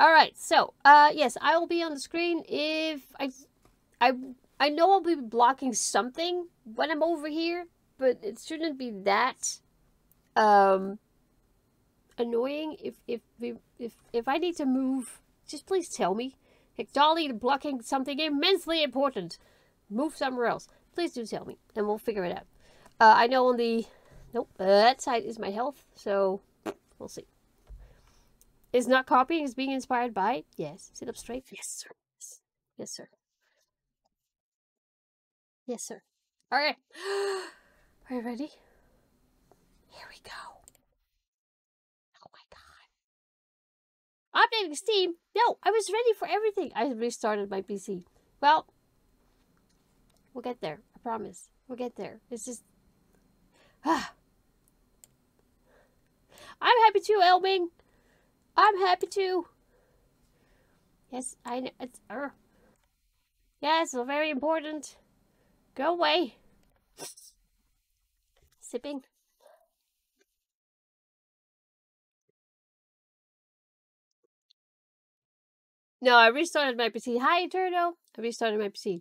All right. So, uh, yes, I will be on the screen if I, I, I know I'll be blocking something when I'm over here, but it shouldn't be that, um, annoying. If if we if if I need to move, just please tell me. Like Dolly blocking something immensely important. Move somewhere else. Please do tell me, and we'll figure it out. Uh, I know on the nope that side is my health, so we'll see. Is not copying is being inspired by? Yes. Sit up straight. Yes, sir. Yes, yes sir. Yes, sir. All right. Are you ready? Here we go. Oh my god. Updating Steam? No, I was ready for everything. I restarted my PC. Well, we'll get there. I promise. We'll get there. It's just. Ah. I'm happy too, Elming. I'm happy too. Yes, I know. It's. Uh, yes, very important. Go away. Sipping. No, I restarted my PC. Hi, Turtle. I restarted my PC.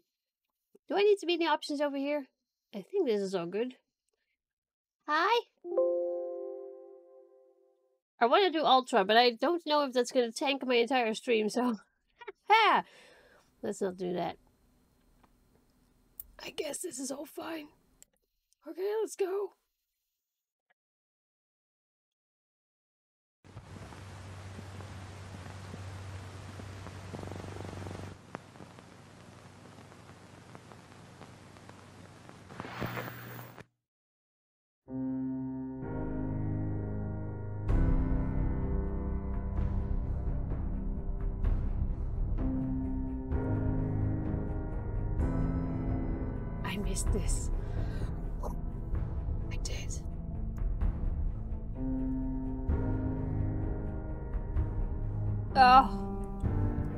Do I need to be in the options over here? I think this is all good. Hi. I want to do Ultra, but I don't know if that's going to tank my entire stream, so... ha! Let's not do that. I guess this is all fine. Okay, let's go. I missed this. I did. Oh,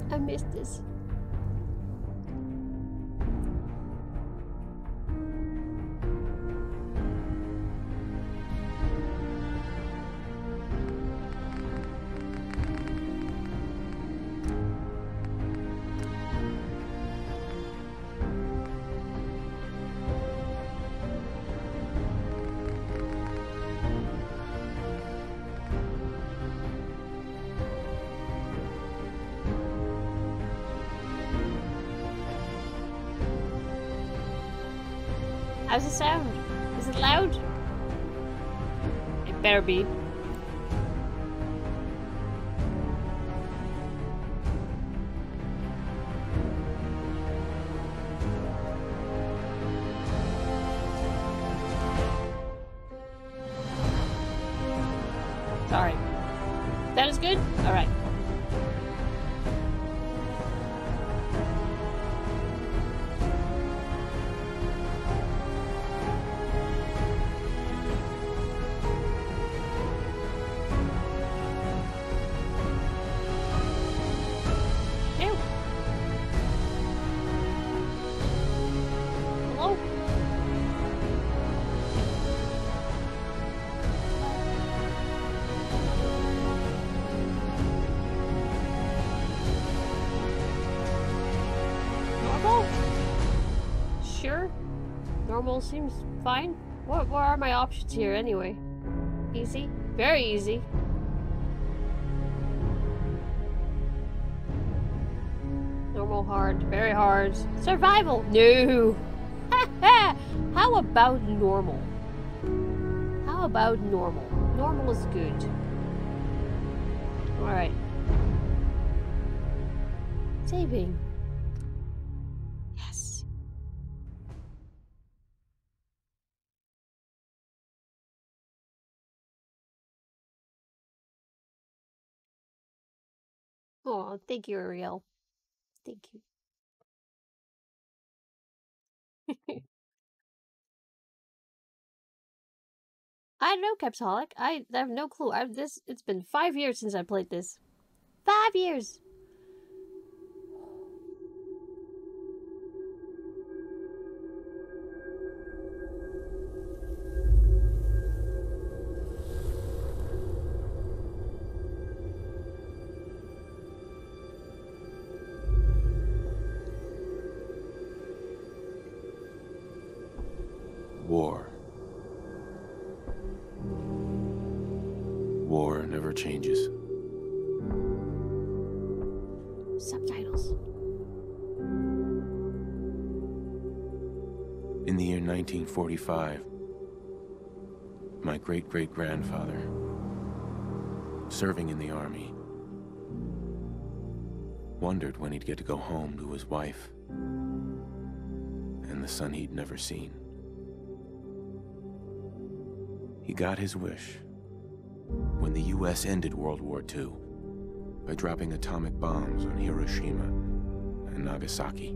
I missed this. Better be. Seems fine. What, what are my options here anyway? Easy? Very easy. Normal, hard, very hard. Survival! No! How about normal? How about normal? Normal is good. Alright. Saving. Thank you, Ariel. Thank you. I don't know, Capsaholic. I have no clue. I've this. It's been five years since I played this. Five years. 1945, my great great grandfather, serving in the army, wondered when he'd get to go home to his wife and the son he'd never seen. He got his wish when the US ended World War II by dropping atomic bombs on Hiroshima and Nagasaki.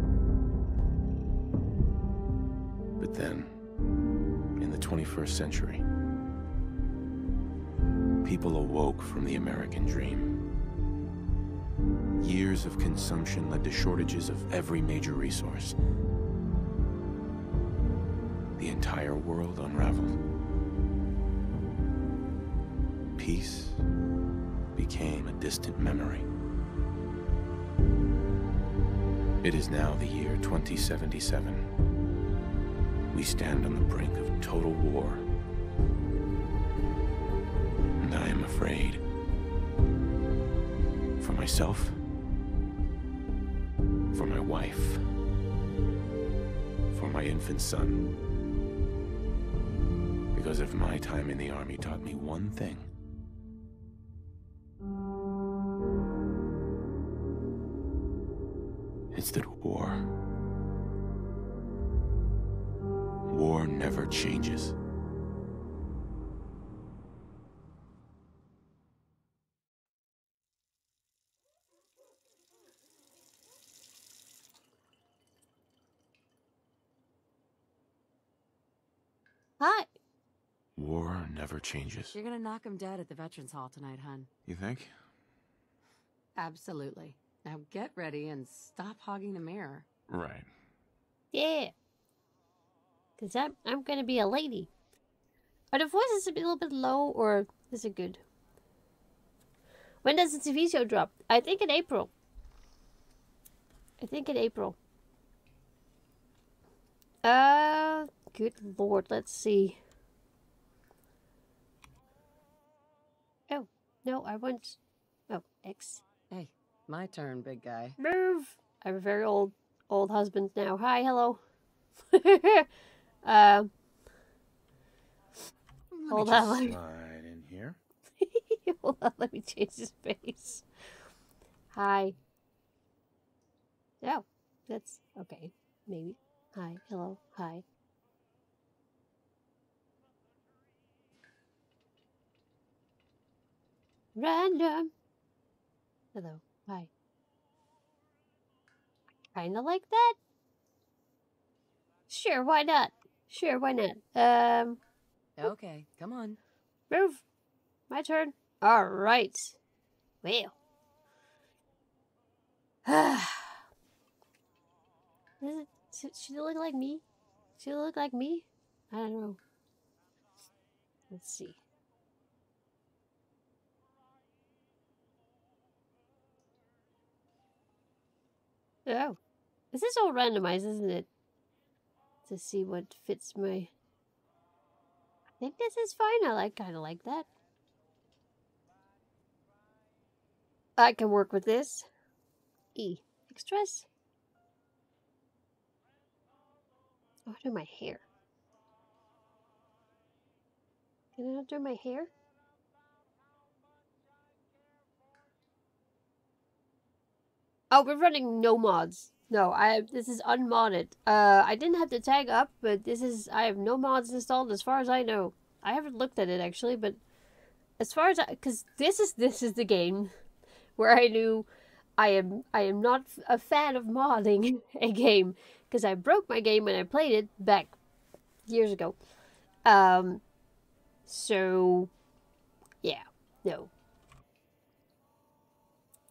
But then, in the 21st century, people awoke from the American dream. Years of consumption led to shortages of every major resource. The entire world unraveled. Peace became a distant memory. It is now the year 2077. We stand on the brink of total war. And I am afraid. For myself. For my wife. For my infant son. Because if my time in the army taught me one thing, changes. You're gonna knock him dead at the Veterans Hall tonight, hun. You think? Absolutely. Now get ready and stop hogging the mirror. Right. Yeah. Because I'm, I'm going to be a lady. Are the voices a little bit low or is it good? When does the TV show drop? I think in April. I think in April. Uh, good lord, let's see. No, I want... Oh, X. Hey, my turn, big guy. Move! I have a very old, old husband now. Hi, hello. um, Hold Let me on. Slide in here. hold on, let me change his face. Hi. Oh, that's okay. Maybe. Hi, hello, hi. Random. Hello, hi. Kinda like that. Sure, why not? Sure, why not? Um, Okay, come on. move. My turn. All right. Well. Does it, should should it look like me? Should it look like me? I don't know. Let's see. Oh. This is all randomized, isn't it? To see what fits my... I think this is fine. I like kind of like that. I can work with this. E. Extras. Oh, do my hair. Can I not do my hair? Oh, we're running no mods. No, I this is unmodded. Uh, I didn't have the tag up, but this is I have no mods installed as far as I know. I haven't looked at it actually, but as far as I, because this is this is the game where I knew I am I am not a fan of modding a game because I broke my game when I played it back years ago. Um, so, yeah, no.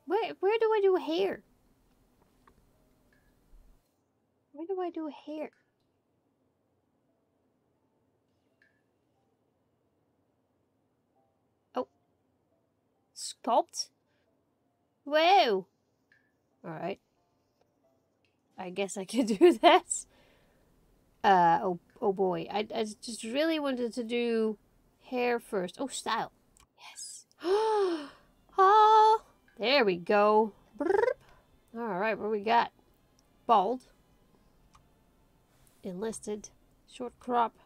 Where where do I do hair? Where do I do hair? Oh, sculpt. Whoa. All right. I guess I could do that. Uh oh oh boy. I I just really wanted to do hair first. Oh, style. Yes. oh, there we go. All right, what we got? Bald. Enlisted. Short crop.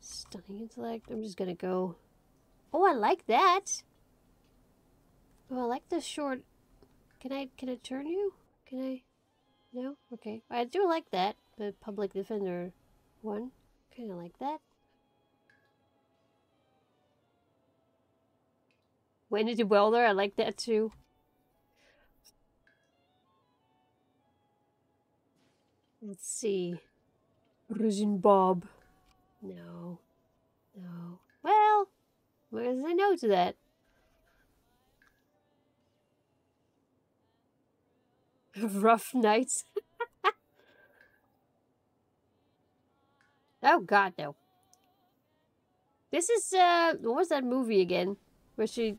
Stunning intellect. I'm just gonna go. Oh, I like that. Oh, I like the short. Can I can I turn you? Can I? No? Okay. I do like that. The public defender one. Kind of like that. Wendy Welder, I like that too. Let's see. Risen Bob. No. No. Well, where's the no to that? Rough nights. oh god, no. This is uh what was that movie again? Where she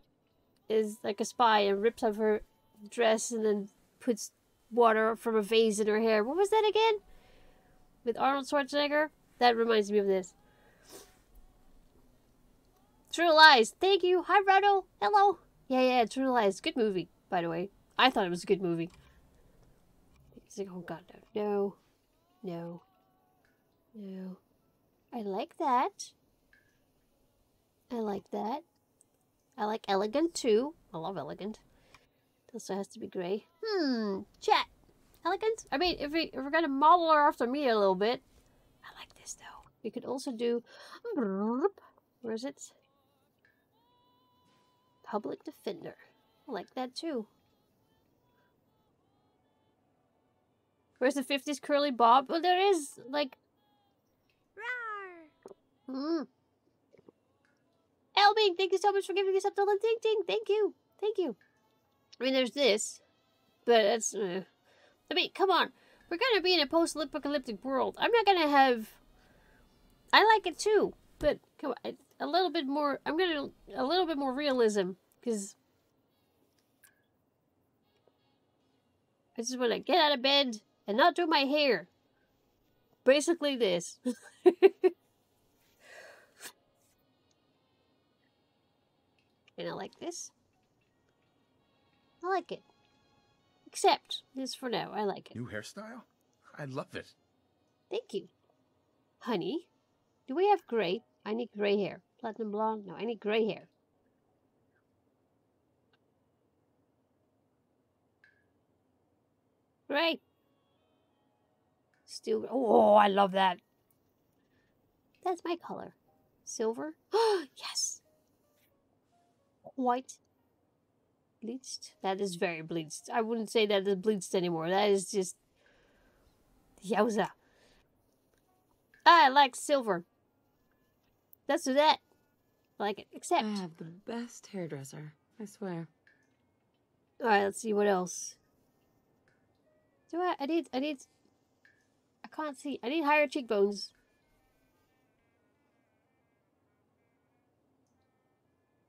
is like a spy and rips off her dress and then puts water from a vase in her hair. What was that again? With Arnold Schwarzenegger? That reminds me of this. True Lies. Thank you. Hi, Ronald. Hello. Yeah, yeah, True Lies. Good movie, by the way. I thought it was a good movie. Like, oh god, no. No. No. No. I like that. I like that. I like elegant too. I love elegant. It also has to be grey. Hmm. Chat. Elegant? I mean, if, we, if we're gonna model her after me a little bit. I like this though. We could also do... Where is it? Public Defender. I like that too. Where's the 50s curly bob? Well, there is, like... Hmm. Elbing, thank you so much for giving us up to the ding ding. Thank you. Thank you. I mean, there's this, but it's. Uh, I mean, come on. We're gonna be in a post-apocalyptic world. I'm not gonna have. I like it too, but come on, a little bit more. I'm gonna a little bit more realism because I just want to get out of bed and not do my hair. Basically, this. And I like this. I like it. Except this for now. I like it. New hairstyle? I love it. Thank you. Honey, do we have gray? I need gray hair. Platinum blonde? No, I need gray hair. Gray. Still. Oh, I love that. That's my color. Silver? Yes white bleached. That is very bleached. I wouldn't say that is bleached anymore. That is just yowza. Ah, I like silver. Let's do that. I like it. Except I have the best hairdresser. I swear. All right. Let's see what else. Do I? I need. I need. I can't see. I need higher cheekbones.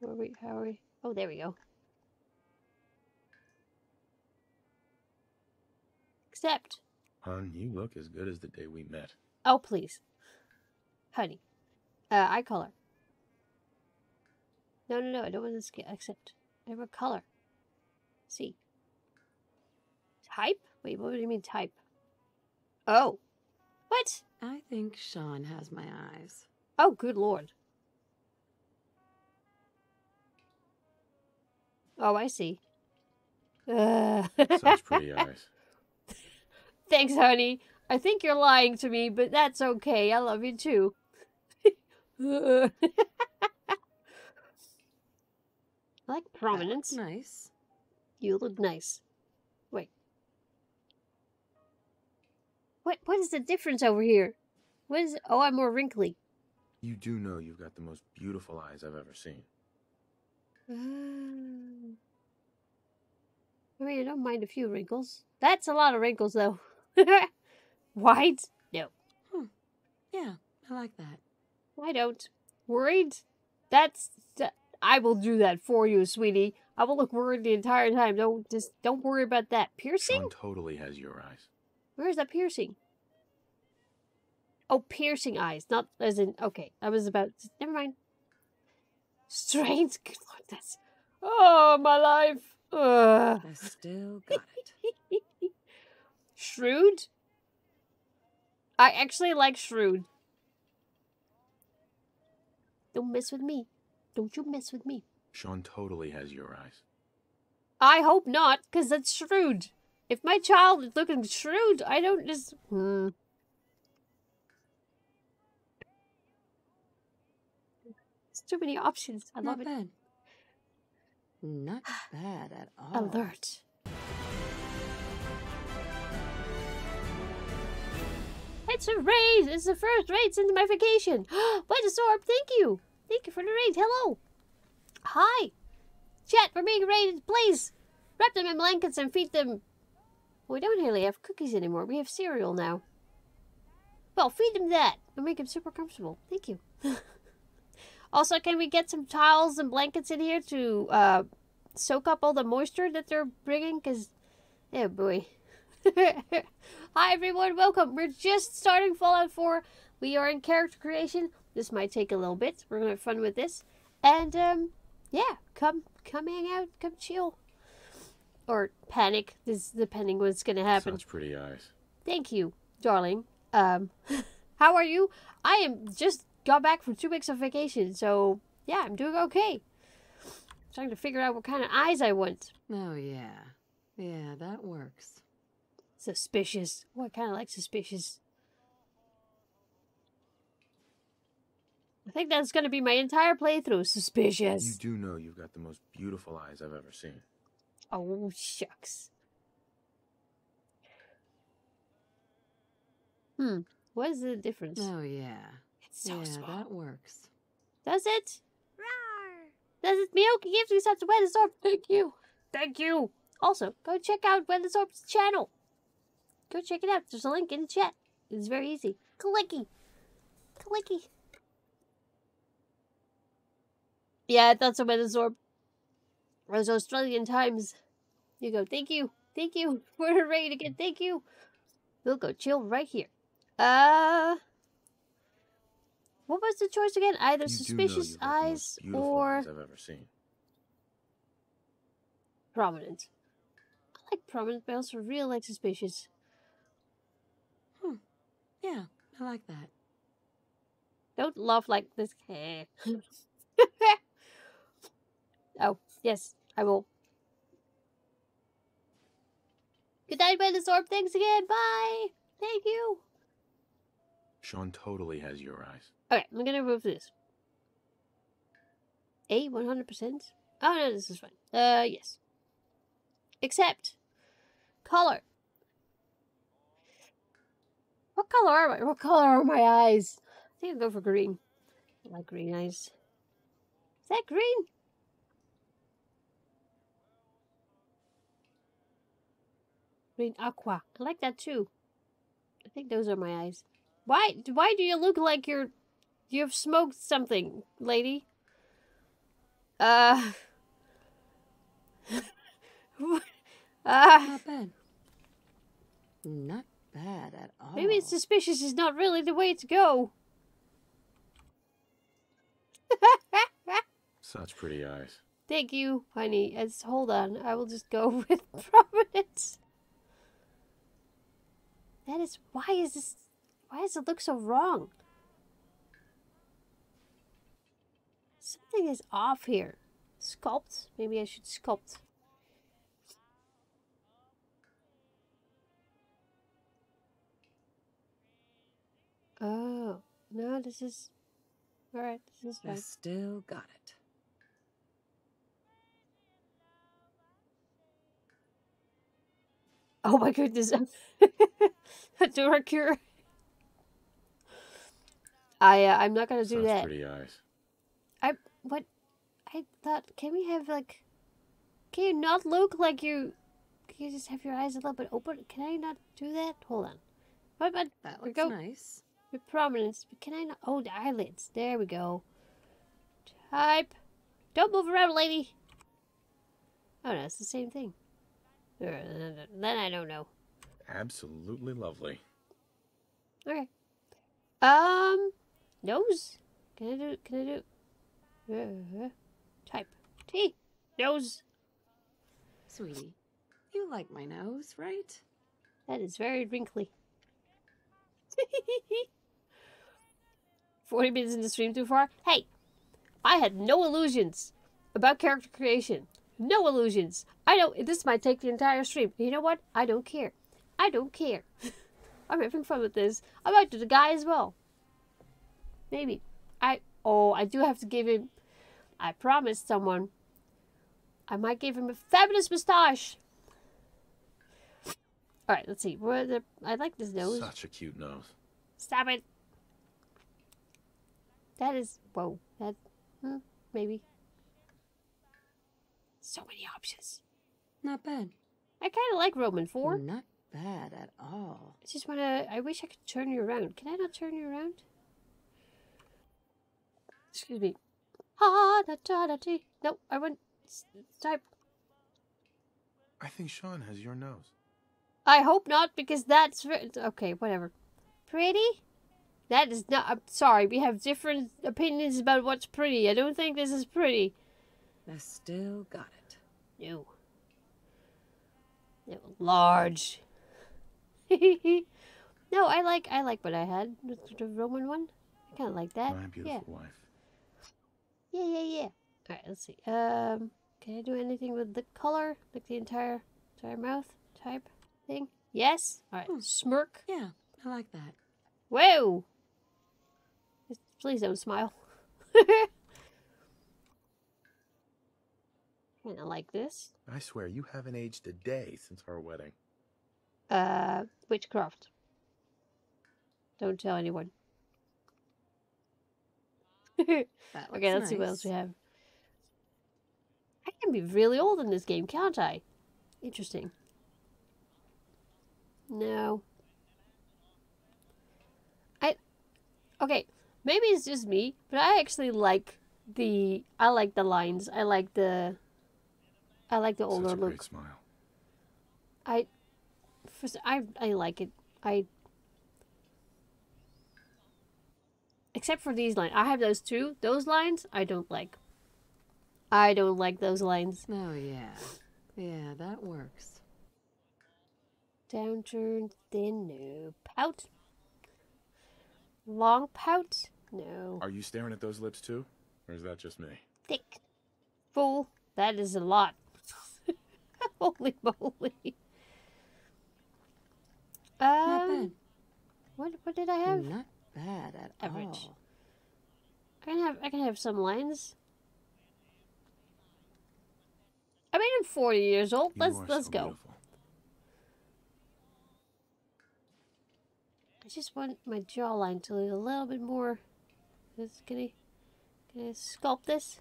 Where are we? How are we? Oh, there we go. Except. Hon, you look as good as the day we met. Oh, please. Honey. Uh, eye color. No, no, no. I don't want to skip. Except. I have a color. See. Type? Wait, what do you mean type? Oh. What? I think Sean has my eyes. Oh, good lord. Oh, I see. Uh. Such pretty eyes. Thanks, honey. I think you're lying to me, but that's okay. I love you too. I like prominence. nice. You look nice. Wait. What? What is the difference over here? What is it? Oh, I'm more wrinkly. You do know you've got the most beautiful eyes I've ever seen. Uh, I mean, I don't mind a few wrinkles. That's a lot of wrinkles, though. White? No, Yeah, I like that. I don't. Worried? That's. that- I will do that for you, sweetie. I will look worried the entire time. Don't just don't worry about that piercing. Sean totally has your eyes. Where is that piercing? Oh, piercing eyes, not as in. Okay, I was about. Never mind. Strange. Good lord, that's. Oh, my life. Ugh. I still got it. Shrewd? I actually like Shrewd. Don't mess with me. Don't you mess with me. Sean totally has your eyes. I hope not, because that's Shrewd. If my child is looking shrewd, I don't just. Hmm. There's too many options. I love Not it. bad. Not bad at all. Alert. It's a raid! It's the first raid since my vacation! Wait, the Sorb, thank you! Thank you for the raid, hello! Hi! Chat, we're being raided, please! Wrap them in blankets and feed them... We don't really have cookies anymore, we have cereal now. Well, feed them that and make them super comfortable. Thank you. also, can we get some towels and blankets in here to uh, soak up all the moisture that they're bringing? Because, oh boy. Hi everyone, welcome. We're just starting Fallout 4. We are in character creation. This might take a little bit. We're gonna have fun with this. And um yeah, come come hang out, come chill. Or panic, this depending what's gonna happen. Such pretty eyes. Thank you, darling. Um how are you? I am just got back from two weeks of vacation, so yeah, I'm doing okay. Trying to figure out what kind of eyes I want. Oh, yeah. Yeah, that works. Suspicious. Oh, I kind of like suspicious. I think that's going to be my entire playthrough. Suspicious. You do know you've got the most beautiful eyes I've ever seen. Oh, shucks. Hmm. What is the difference? Oh, yeah. It's so yeah, small. that works. Does it? Does it milk? It gives me such a Weather Thank you. Thank you. Also, go check out Weather Sorb's channel. Go check it out. There's a link in the chat. It's very easy. Clicky. Clicky. Yeah, that's a Weather Sorb. Those Australian times. You go, thank you. Thank you. We're ready to get thank you. We'll go chill right here. Uh what was the choice again? Either You suspicious you've got the most eyes or I've ever seen. prominent. I like prominent, but I also really like suspicious. Yeah, I like that. Don't laugh like this. oh, yes, I will. Good night, by the Venusaur. Thanks again. Bye. Thank you. Sean totally has your eyes. Okay, I'm gonna remove this. A 100%? Oh no, this is fine. Uh, yes. Except, color. What color are my, what color are my eyes? I think I'll go for green. I like green eyes. Is that green? Green aqua. I like that too. I think those are my eyes. Why? Why do you look like you're You've smoked something, lady. Uh. uh, Not bad. Not bad at all. maybe it's suspicious is not really the way to go. Such pretty eyes. Thank you, honey. As hold on, I will just go with prominence. That is why is this? Why does it look so wrong? Something is off here. Sculpt? Maybe I should sculpt. Oh no, this is all right. This is I still got it. Oh my goodness. Dorcure. I uh, I'm not gonna do Such that. pretty eyes. I what? I thought. Can we have like? Can you not look like you? Can you just have your eyes a little bit open? Can I not do that? Hold on. What about That looks go. nice. With prominence? But Can I not? Oh, the eyelids. There we go. Type. Don't move around, lady. Oh no, it's the same thing. Uh, Then I don't know. Absolutely lovely. Okay. Um, nose. Can I do? Can I do? Uh, type T. Nose. Sweetie, you like my nose, right? That is very wrinkly. Forty minutes in the stream too far. Hey, I had no illusions about character creation. No illusions. I know this might take the entire stream. You know what? I don't care. I don't care. I'm having fun with this. I might do the guy as well. Maybe. I oh I do have to give him. I promised someone. I might give him a fabulous moustache. All right, let's see. Where the I like this nose. Such a cute nose. Stop it. That is whoa. That hmm, maybe. So many options. Not bad. I kind of like Roman four. Not bad at all. I just wanna. I wish I could turn you around. Can I not turn you around? Excuse me. Ha da da da dee. No, I went. s- Type. I think Sean has your nose. I hope not because that's okay. Whatever. Pretty. That is not. I'm sorry. We have different opinions about what's pretty. I don't think this is pretty. I still got it. No. No, large. no, I like I like what I had. The the Roman one. I kind of like that. My Yeah. beautiful wife. Yeah, yeah, yeah. All right, let's see. Um, can I do anything with the color, like the entire entire mouth type thing? Yes. All right. Hmm. Smirk. Yeah, I like that. Whoa. Just- Please don't smile. kind of like this. I swear you haven't aged a day since our wedding. Uh, witchcraft. Don't tell anyone. okay, let's looks see what else we have. I can be really old in this game, can't I? Interesting. No. I. Okay, maybe it's just me, but I actually like the. I like the lines. I like the. I like the older Such a look. great smile. I, first, I I like it. I except for these lines, I have those two. Those lines I don't like. I don't like those lines. Oh, yeah. Yeah, that works. Downturn, thin, no. Pout. Long pout, no. Are you staring at those lips too? Or is that just me? Thick. Full. That is a lot. Holy moly. Not Um, bad. what what did I have? Not bad at Average. all. I can have I can have some lines. I mean, I'm 40 years old. You Let's are let's so go. beautiful. I just want my jawline to look a little bit more. Is- Can I can I sculpt this?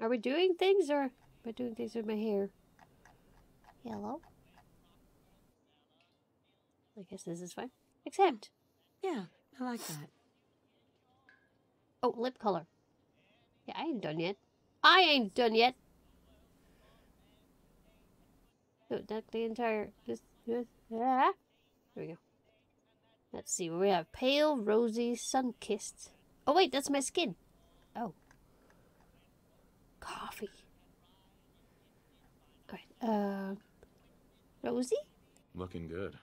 Are we doing things or am I doing things with my hair? Yellow. I guess this is fine. Except, Yeah, I like that. oh, lip color. Yeah, I ain't done yet. I ain't done yet. No, not the entire. This, this, ah. There we go. Let's see what we have. Pale, rosy, sun kissed. Oh, wait, that's my skin. Oh. Coffee. Alright, uh. Rosy? Looking good.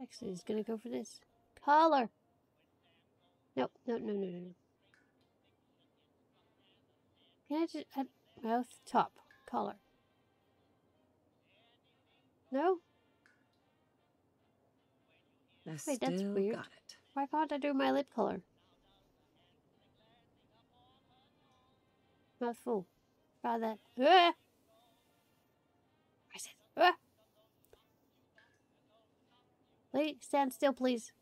Actually, he's gonna go for this. Color. Nope, no, no, no, no, no. Can I just add mouth top collar. No? I Wait, that's weird. got it. Why can't I do my lip color? Mouth full. Try that. Ah! I said, ah! Lady, stand still, please.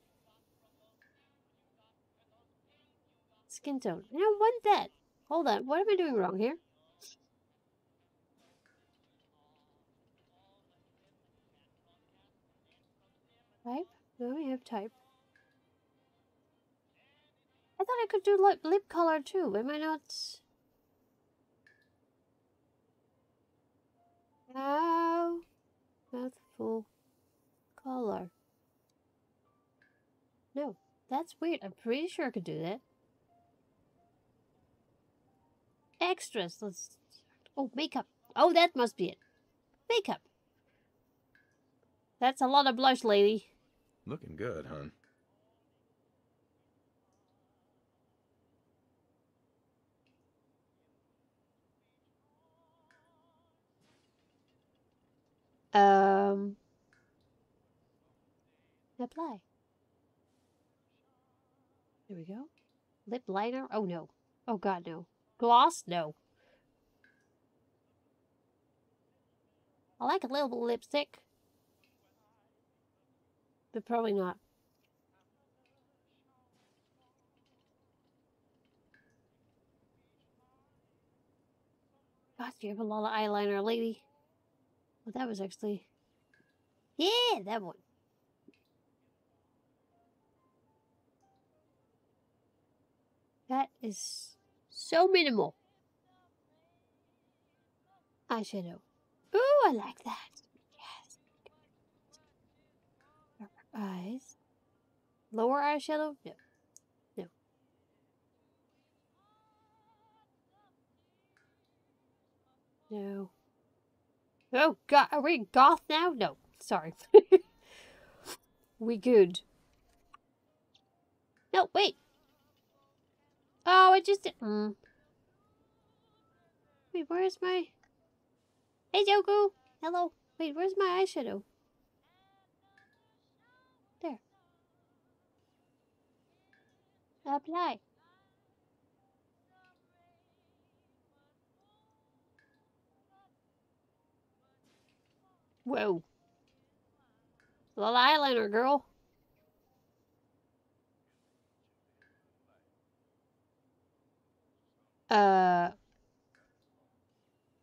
Skin tone. I don't want that. Hold on. What am I doing wrong here? Type? No, we have type. I thought I could do lip, lip color too. Am I not? Now, mouthful color. No, that's weird. I'm pretty sure I could do that. Extras. Let's. Oh, makeup. Oh, that must be it. Makeup. That's a lot of blush, lady. Looking good, hun. Um. Apply. There we go. Lip liner? Oh no. Oh god, no. Gloss? No. I like a little bit lipstick. But probably not. God, you have a lot of eyeliner, lady. Well, that was actually... Yeah, that one. That is so minimal. Eyeshadow. Ooh, I like that. Yes. Eyes. Lower eyeshadow? No. No. No. Oh, God. Are we goth now? No. Sorry. we good. No, wait. Oh, I just... Mm. Wait, where's my... Hey, Joku! Hello. Wait, where's my eyeshadow? Apply. Whoa. Little eyeliner, girl. Uh.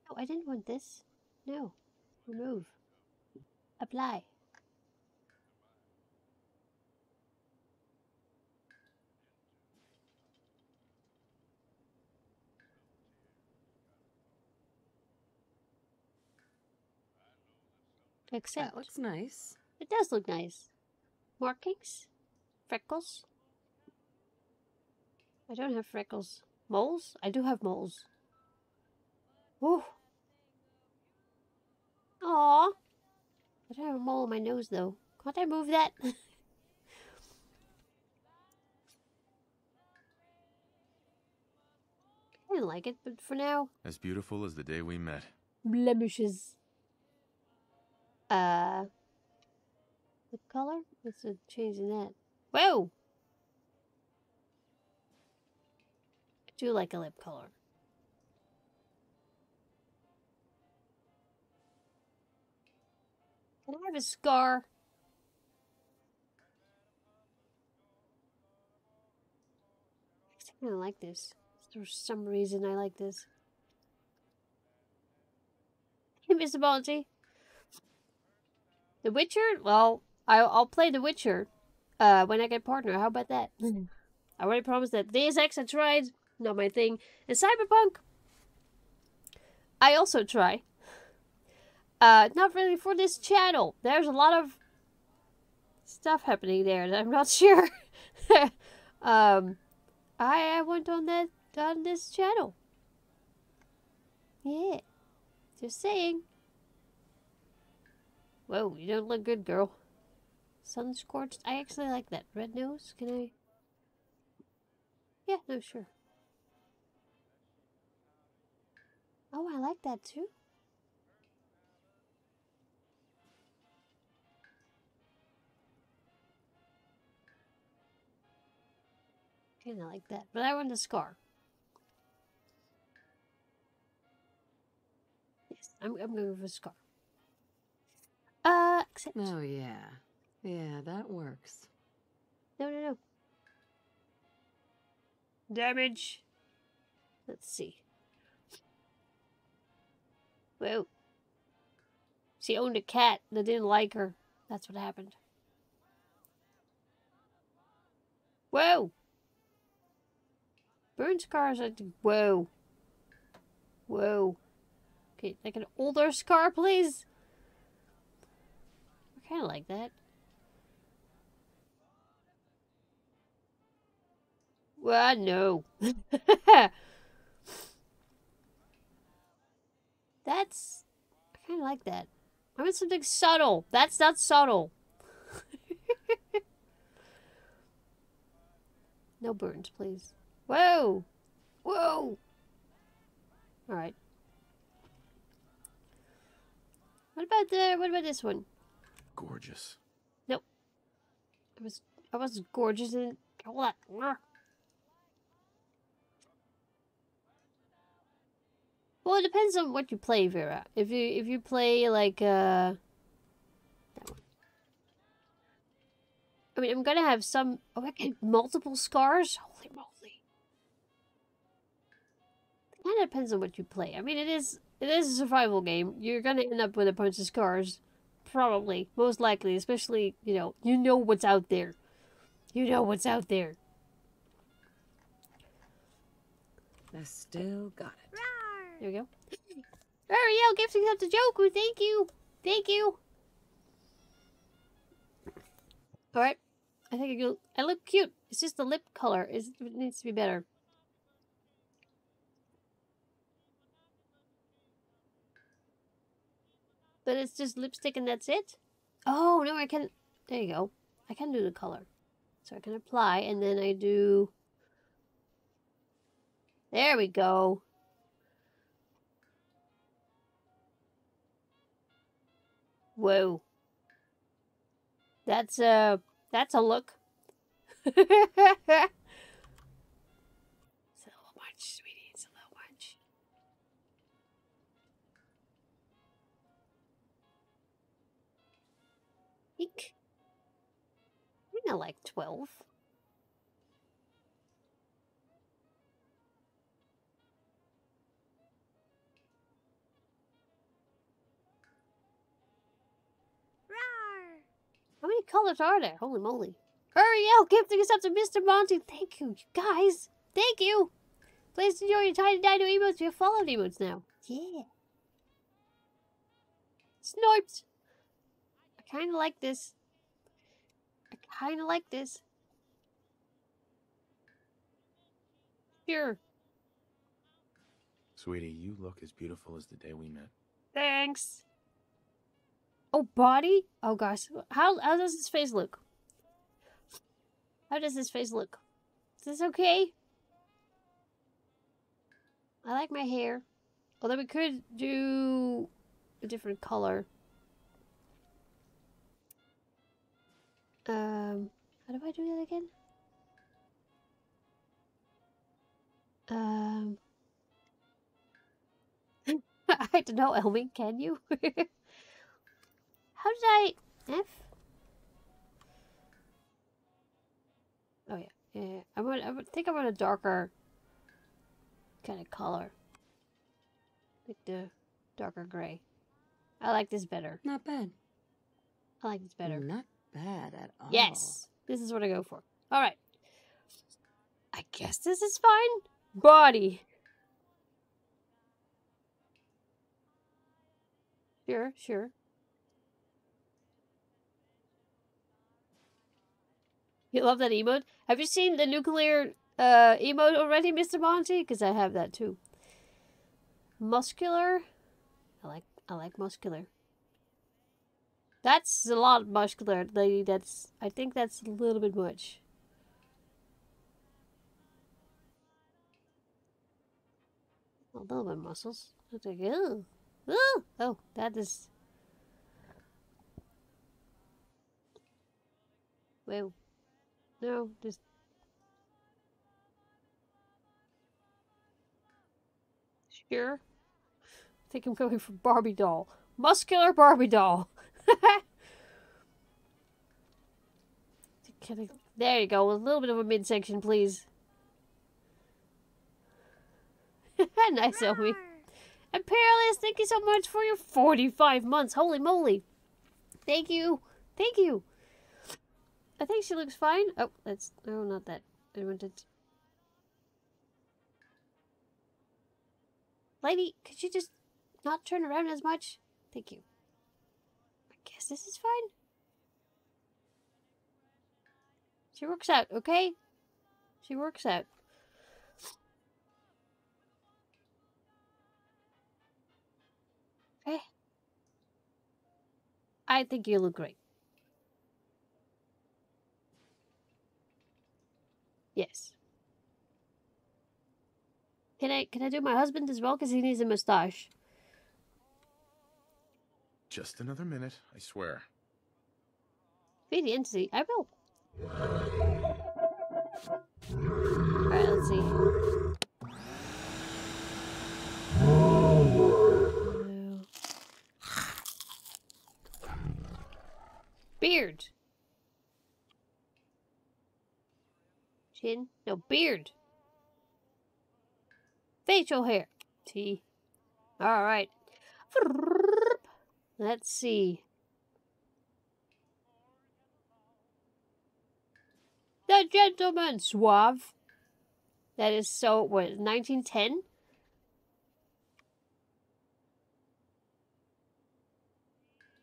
Oh, I didn't want this. No. Remove. Apply. Accept. That looks nice. It does look nice. Markings? Freckles? I don't have freckles. Moles? I do have moles. Woo! Aww! I don't have a mole on my nose though. Can't I move that? I didn't like it, but for now, As beautiful as the day we met. blemishes. Uh, the color? What's the change that? Whoa! I do like a lip color. Can I have a scar? I like this. For some reason, I like this. Hey, Mr. Bonji. The Witcher? Well, I'll, I'll play The Witcher uh, when I get partner. How about that? I already promised that. Deus Ex I tried. Not my thing. And Cyberpunk, I also try. Uh, not really for this channel. There's a lot of stuff happening there that I'm not sure. um, I, I went on that on this channel. Yeah, just saying. Whoa, you don't look good, girl. Sun scorched. I actually like that red nose. Can I? Yeah, no, sure. Oh, I like that too. Kinda like that, but I want a scar. Yes, I'm, I'm going for a scar. Uh, accept. Oh, yeah. Yeah, that works. No, no, no. Damage. Let's see. Whoa. She owned a cat that didn't like her. That's what happened. Whoa! Burn scars at whoa. Whoa. Okay, like an older scar, please. I kinda like that. Well, no. That's... I kind of like that. I want something subtle. That's not subtle. no burns, please. Whoa! Whoa! Alright. What about the... What about this one? Gorgeous. Nope. I was... I was gorgeous and... Well, it depends on what you play, Vera. If you if you play like uh. I mean, I'm gonna have some. Oh, I get multiple scars. Holy moly! It kind of depends on what you play. I mean, it is it is a survival game. You're gonna end up with a bunch of scars, probably, most likely. Especially, you know, you know what's out there. You know what's out there. I still got it. There we go. Ariel gifting up to Joku. Thank you. Thank you. Alright. I think I, go, I look cute. It's just the lip color. It's, it needs to be better. But it's just lipstick and that's it? Oh, no, I can... There you go. I can do the color. So I can apply and then I do... There we go. Whoa. That's a that's a look. Eek. You're not like twelve. How many colors are there? Holy moly. Ariel Give us up to Mr. Monty. Thank you, you guys. Thank you. Please enjoy your tiny dino emotes. have followed emotes now. Yeah. Sniped. Kind of like this. I kind of like this. Here. Sweetie, you look as beautiful as the day we met. Thanks. Oh, body? Oh gosh. How how does his face look? How does his face look? Is this okay? I like my hair. Although we could do a different color. Um, how do I do that again? Um, I don't know, Elmi, can you? How did I... F? Oh yeah, yeah, yeah. I want. I think I want a darker kind of color, like the darker gray. I like this better. Not bad. I like this better. Not bad at all. Yes, this is what I go for. All right. I guess this is fine. Body. Sure, sure. You love that emote? Have you seen the nuclear uh, emote already, Mr. Monty? Because I have that too. Muscular. I like I like muscular. That's a lot muscular, lady. That's I think that's a little bit much. A little bit muscles. Like, ew. Ooh. Oh, that is. Well. No, just. Sure. I think I'm going for Barbie doll. Muscular Barbie doll. Can I, there you go. A little bit of a midsection, please. nice, Omi. Imperialist, thank you so much for your 45 months. Holy moly. Thank you. Thank you. I think she looks fine. Oh, that's... No, not that. I wanted... Lady, could you just not turn around as much? Thank you. Guess this is fine. She works out, okay? She works out. Okay. I think you look great. Yes. Can I can I do my husband as well? Because he needs a mustache. Just another minute, I swear. Feed the entity. I will. Alright, let's see. Beard. Chin. No, beard. Facial hair. T. Alright. Let's see. The gentleman suave. That is so what 1910?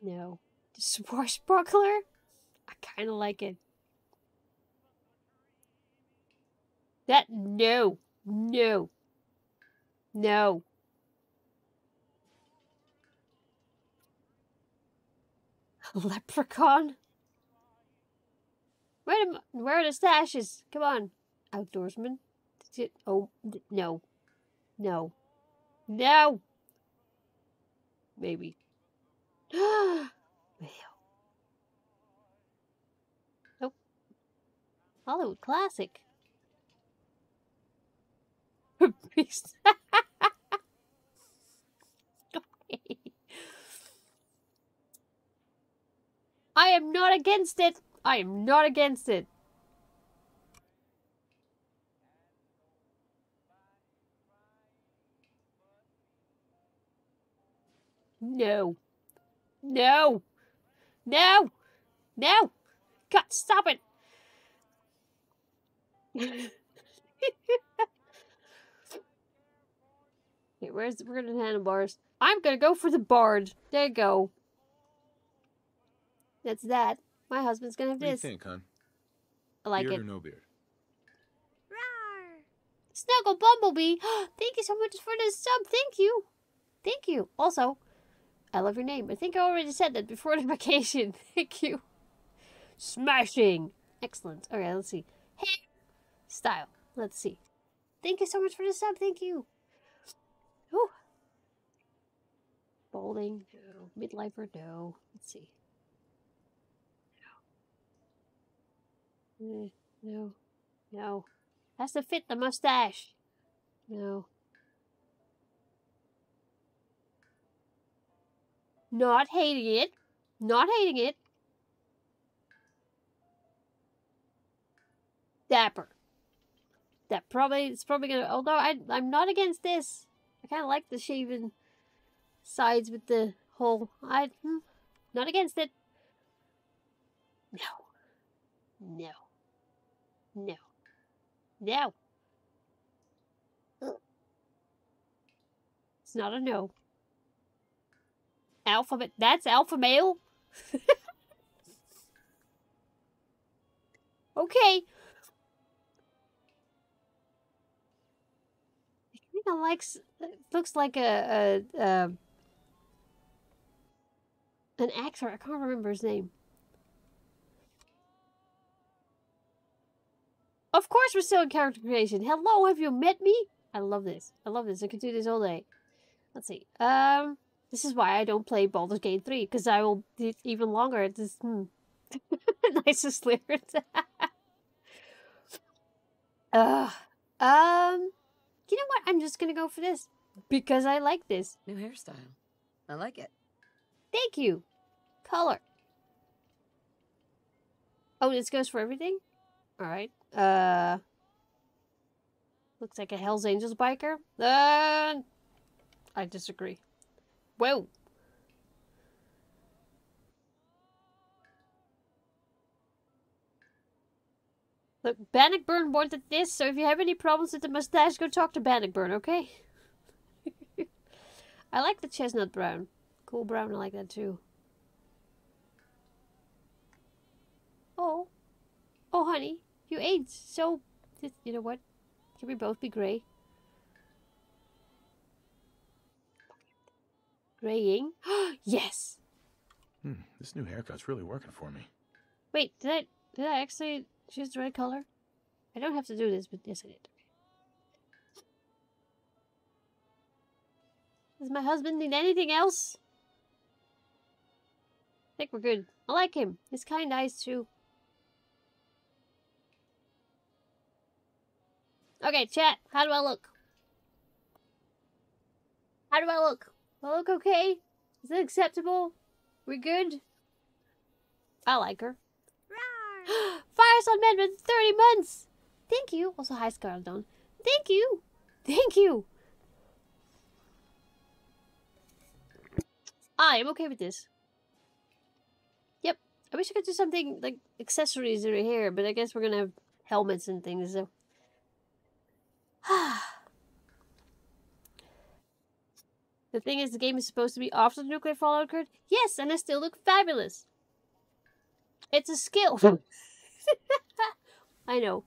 No. The Swashbuckler? I kinda like it. That no. No. No. Leprechaun? Where am where are the stashes? Come on. Outdoorsman. Oh no. No. No. Maybe. Nope. Hollywood classic. Beast. I am not against it. I am not against it. No. No. No. No. God, stop it. okay, where's the Bernard handlebars? I'm gonna go for the bard. There you go. That's that. My husband's gonna have What do you this. think, hon? I like beard it. or no beard? Snuggle Bumblebee, thank you so much for the sub. Thank you. Thank you. Also, I love your name. I think I already said that before the vacation. Thank you. Smashing. Excellent. Okay, let's see. Hey, style. Let's see. Thank you so much for the sub. Thank you. Ooh. Balding. No. Midlifer. No. Let's see. No. Eh, No. No. Has to fit the mustache. No. Not hating it. Not hating it. Dapper. That probably it's probably gonna. Although I I'm not against this. I kind of like the shaven sides with the whole. I hmm, not against it. No. No. No. No. It's not a no. Alphabet. That's alpha male. okay. It kind of likes. It looks like a, a, a an actor. I can't remember his name. Of course, we're still in character creation. Hello, have you met me? I love this. I love this. I could do this all day. Let's see. Um, this is why I don't play Baldur's Gate 3, because I will do it even longer. It's just, hmm. Nicest lyrics. uh, um, you know what? I'm just gonna go for this. Because I like this. New hairstyle. I like it. Thank you. Color. Oh, this goes for everything? Alright. Uh... Looks like a Hells Angels biker. Uh... I disagree. Whoa. Look, Bannockburn wanted this, so if you have any problems with the mustache, go talk to Bannockburn, okay? I like the chestnut brown. Cool brown, I like that too. Oh. Oh, honey, you ate so... You know what? Can we both be grey? Graying? yes! Hmm, this new haircut's really working for me. Wait, did I... Did I actually choose the right color? I don't have to do this, but yes I did. Does my husband need anything else? I think we're good. I like him. He's kind eyes too. Okay, chat. How do I look? How do I look? Do I look okay? Is it acceptable? We good? I like her. Fires on men 30 months! Thank you. Also, hi, Scarlet Dawn. Thank you. Thank you. I am okay with this. Yep. I wish I could do something like accessories in her hair, but I guess we're gonna have helmets and things, so. the thing is, the game is supposed to be after the nuclear fallout occurred. Yes, and I still look fabulous. It's a skill. I know.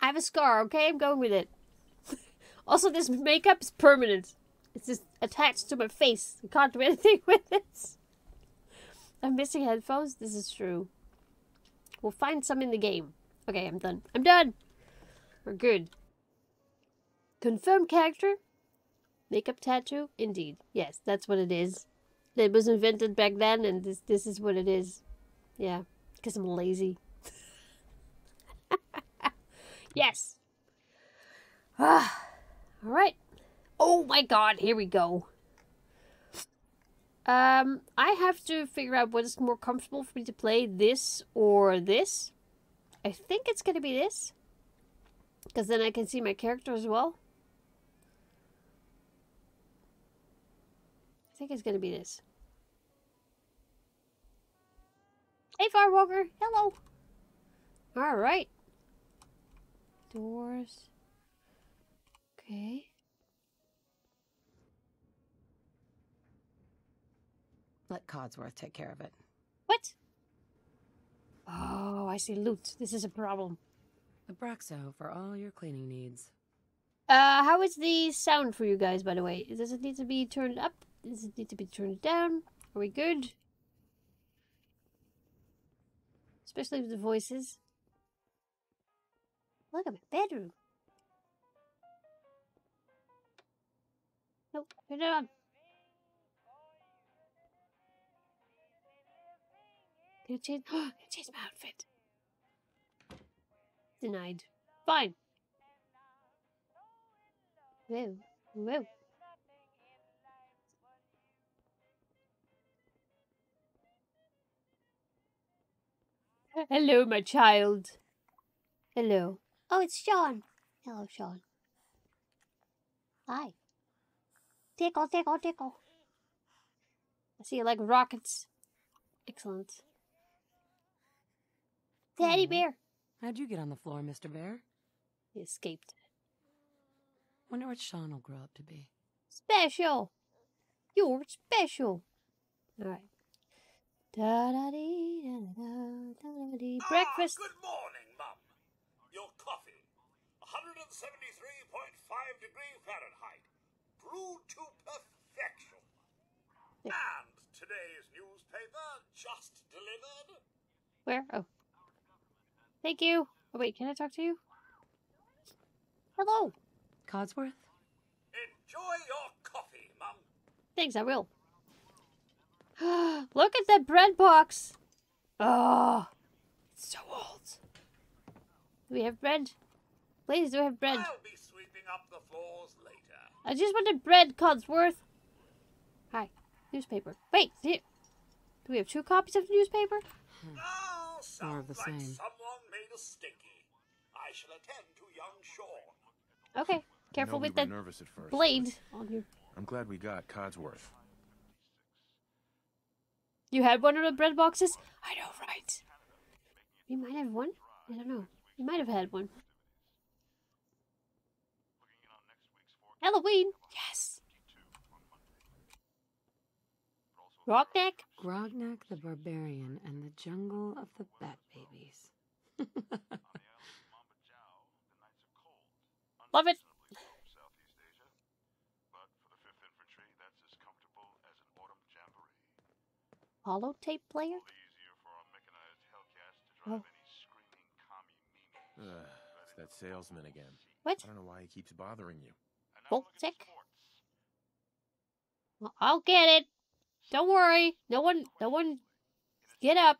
I have a scar, okay? I'm going with it. also, this makeup is permanent. It's just attached to my face. I can't do anything with it. I'm missing headphones? This is true. We'll find some in the game. Okay, I'm done. I'm done! We're good. Confirmed character? Makeup tattoo? Indeed. Yes, that's what it is. It was invented back then, and this this is what it is. Yeah, because I'm lazy. yes. Ah, all right. Oh my god, here we go. Um, I have to figure out what is more comfortable for me to play, this or this. I think it's gonna be this. Because then I can see my character as well. I think it's gonna be this. Hey, Firewalker. Hello. All right. Doors. Okay. Let Codsworth take care of it. What? Oh, I see loot. This is a problem. Abraxo for all your cleaning needs. Uh, how is the sound for you guys, by the way? Does it need to be turned up? Does it need to be turned down? Are we good? Especially with the voices. Look at my bedroom. Nope, turn it on. Can I change? can I change my outfit? Denied. Fine. Whoa, whoa. Hello, my child. Hello. Oh, it's Shaun. Hello, Shaun. Hi. Tickle, tickle, tickle. I see you like rockets. Excellent. Teddy Aw. bear. How'd you get on the floor, Mr. Bear? He escaped. Wonder what Shaun will grow up to be. Special. You're special. All right. Da da dee da da da da dee. Breakfast. Ah, good morning, Mum. Your coffee. 173.5 degree Fahrenheit. Brewed to perfection. Yeah. And today's newspaper just delivered. Where? Oh. Thank you. Oh wait, can I talk to you? Hello. Codsworth? Enjoy your coffee, Mum. Thanks, I will. Look at that bread box. Oh, it's so old. Do we have bread? Please, do we have bread? I'll be sweeping up the floors later. I just wanted bread, Codsworth. Hi. Newspaper. Wait, do, do we have two copies of the newspaper? Now, More of the like same. someone made a stinky. I shall attend to young Shaun. Okay, careful know we with were that nervous at first, blade on your. I'm glad we got Codsworth. You had one of the bread boxes? I know, right? You might have one? I don't know. You might have had one. Halloween! Yes! Rockneck? Grognak the Barbarian and the Jungle of the Bat Babies. Love it! Holotape player? Oh, Ugh, it's that salesman again. what? I don't know why he keeps bothering you. Vault-Tec? Well, I'll get it. Don't worry. No one, no one, get up.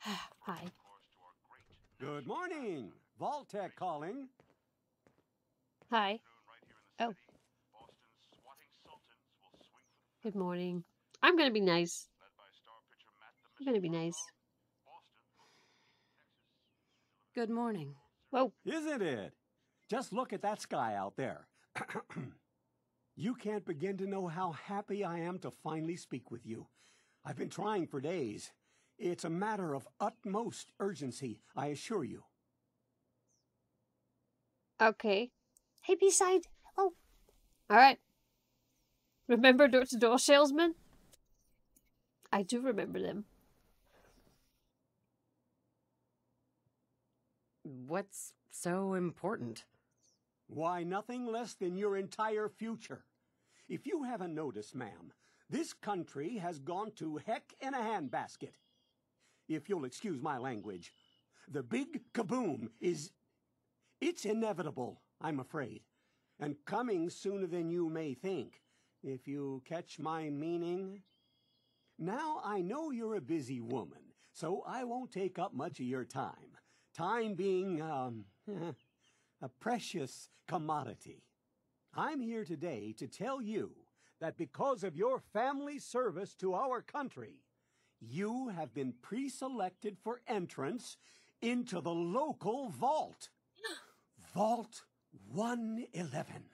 Hi. Good morning. Vault-Tec calling. Hi. Oh. Good morning. I'm gonna be nice. I'm gonna be nice. Good morning. Whoa. Isn't it? Just look at that sky out there. you can't begin to know how happy I am to finally speak with you. I've been trying for days. It's a matter of utmost urgency, I assure you. Okay. Hey, B-side. Hello. All right. Remember door-to-door salesman? I do remember them. What's so important? Why, nothing less than your entire future. If you haven't noticed, ma'am, this country has gone to heck in a handbasket. If you'll excuse my language, the big kaboom is. It's inevitable, I'm afraid, and coming sooner than you may think, if you catch my meaning. Now, I know you're a busy woman, so I won't take up much of your time. Time being, um, a precious commodity. I'm here today to tell you that because of your family service to our country, you have been pre-selected for entrance into the local vault. Vault 111.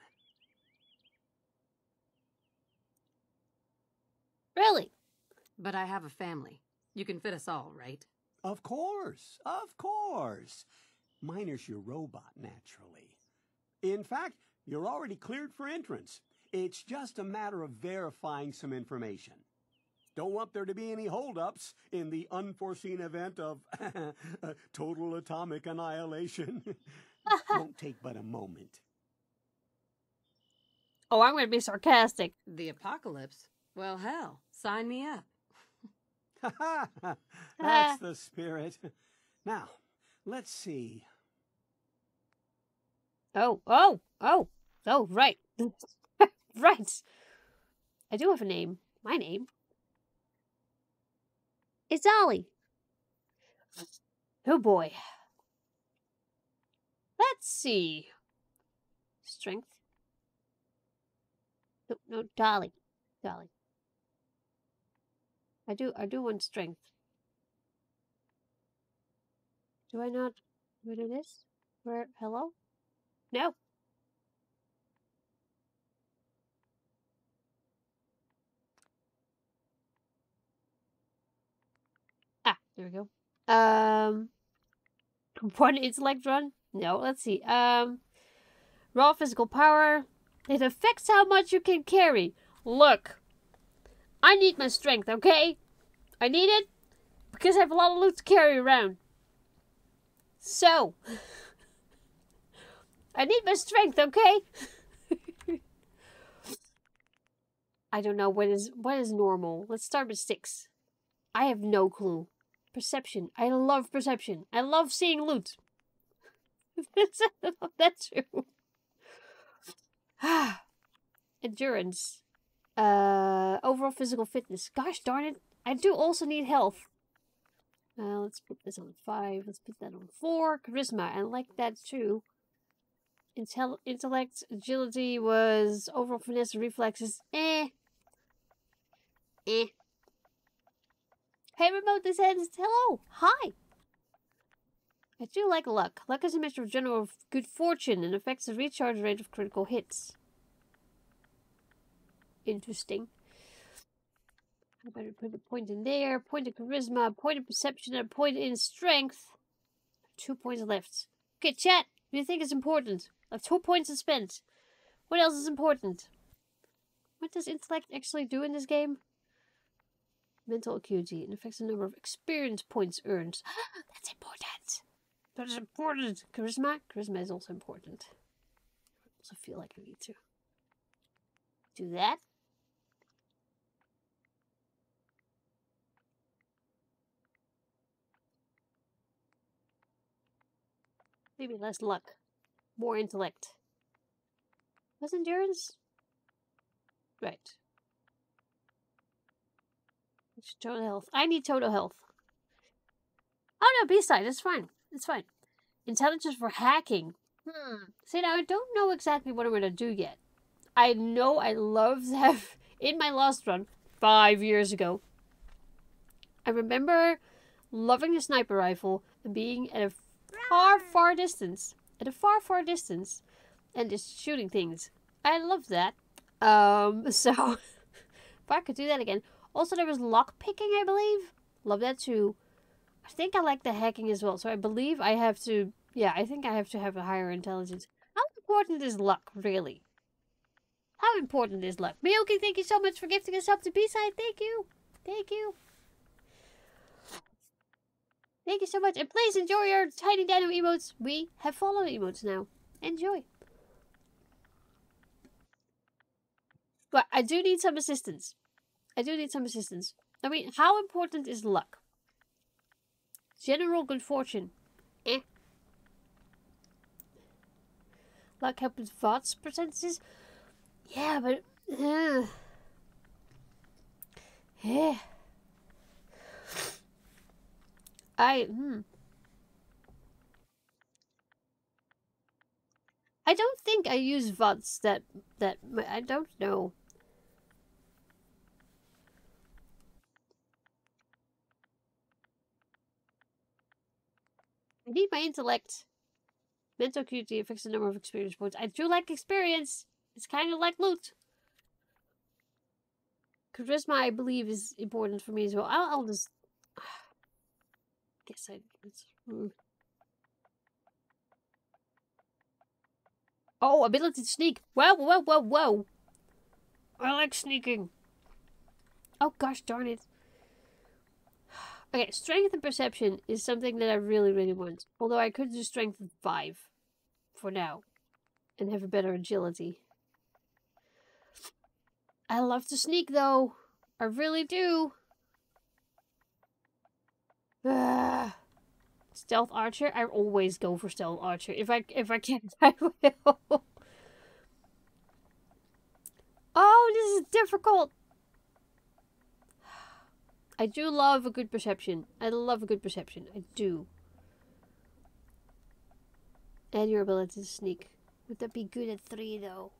Really? But I have a family. You can fit us all, right? Of course, of course. Minus your robot, naturally. In fact, you're already cleared for entrance. It's just a matter of verifying some information. Don't want there to be any holdups in the unforeseen event of total atomic annihilation. Won't take but a moment. Oh, I'm gonna be sarcastic. The apocalypse? Well, hell, sign me up. That's the spirit. Now, let's see. Oh, oh, oh, oh, right. right. I do have a name. My name. It's Ollie. Oh boy. Let's see. Strength. No, no, Dolly. Dolly. I do, I do want strength. Do I not? Do I? Where, hello? No. Ah, there we go. Um, one intellect run? No, let's see. Um, raw physical power. It affects how much you can carry. Look, I need my strength, okay? I need it because I have a lot of loot to carry around. So, I need my strength, okay? I don't know what is what is normal. Let's start with six. I have no clue. Perception. I love perception. I love seeing loot. That's true. Endurance. Uh, overall physical fitness. Gosh darn it! I do also need health. Uh, let's put this on five. Let's put that on four. Charisma. I like that too. Intel intellect, agility was overall finesse, reflexes. Eh. Eh. Hey, remote, this ends. Hello. Hi. I do like luck. Luck is a measure of general good fortune and affects the recharge rate of critical hits. Interesting. I better put a point in there, point in charisma, point in perception, and a point in strength. Two points left. Okay, chat. Do you think is important? I have two points to spend. What else is important? What does intellect actually do in this game? Mental acuity. It affects the number of experience points earned. That's important. That is important. Charisma? Charisma is also important. I also feel like I need to do that. Maybe less luck. More intellect. Less endurance? Right. It's total health. I need total health. Oh no, B-side. It's fine. It's fine. Intelligence for hacking. Hmm. See, now I don't know exactly what I'm going to do yet. I know I love to have, in my last run, five years ago, I remember loving the sniper rifle and being at a far, far distance. At a far, far distance. And just shooting things. I love that. Um, so, if I could do that again. Also, there was lock picking, I believe. Love that too. I think I like the hacking as well. So I believe I have to, yeah, I think I have to have a higher intelligence. How important is luck, really? How important is luck? Miyuki, thank you so much for gifting us up to B-side. Thank you. Thank you. Thank you so much. And please enjoy your tiny dino emotes. We have follow emotes now. Enjoy. But I do need some assistance. I do need some assistance. I mean, how important is luck? General good fortune. Eh. Luck help with VATS percentages? Yeah, but... Uh, yeah. I... Hmm. I don't think I use VATS that... that... I don't know. I need my intellect. Mental acuity affects the number of experience points. I do like experience. It's kind of like loot. Charisma, I believe, is important for me as well. I'll, I'll just... guess I... Hmm. Oh, ability to sneak. Whoa, whoa, whoa, whoa. I like sneaking. Oh, gosh darn it. Okay, strength and perception is something that I really, really want. Although I could do strength 5 for now and have a better agility. I love to sneak though. I really do. Stealth archer? I always go for stealth archer. If I if I can I will. Oh, this is difficult. I do love a good perception. I love a good perception. I do. And your ability to sneak. Would that be good at three, though?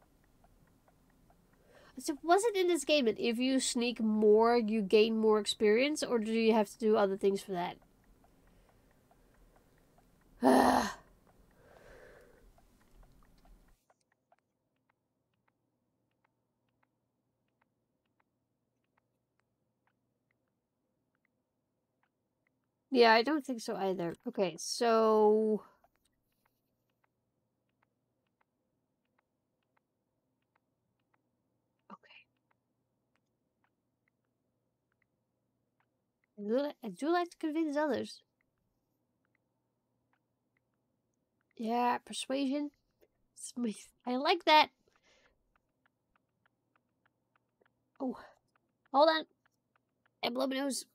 So was it in this game that if you sneak more, you gain more experience? Or do you have to do other things for that? Yeah, I don't think so either. Okay, so... I do, like to convince others. Yeah, persuasion. I like that. Oh, hold on. I'm blowing my nose.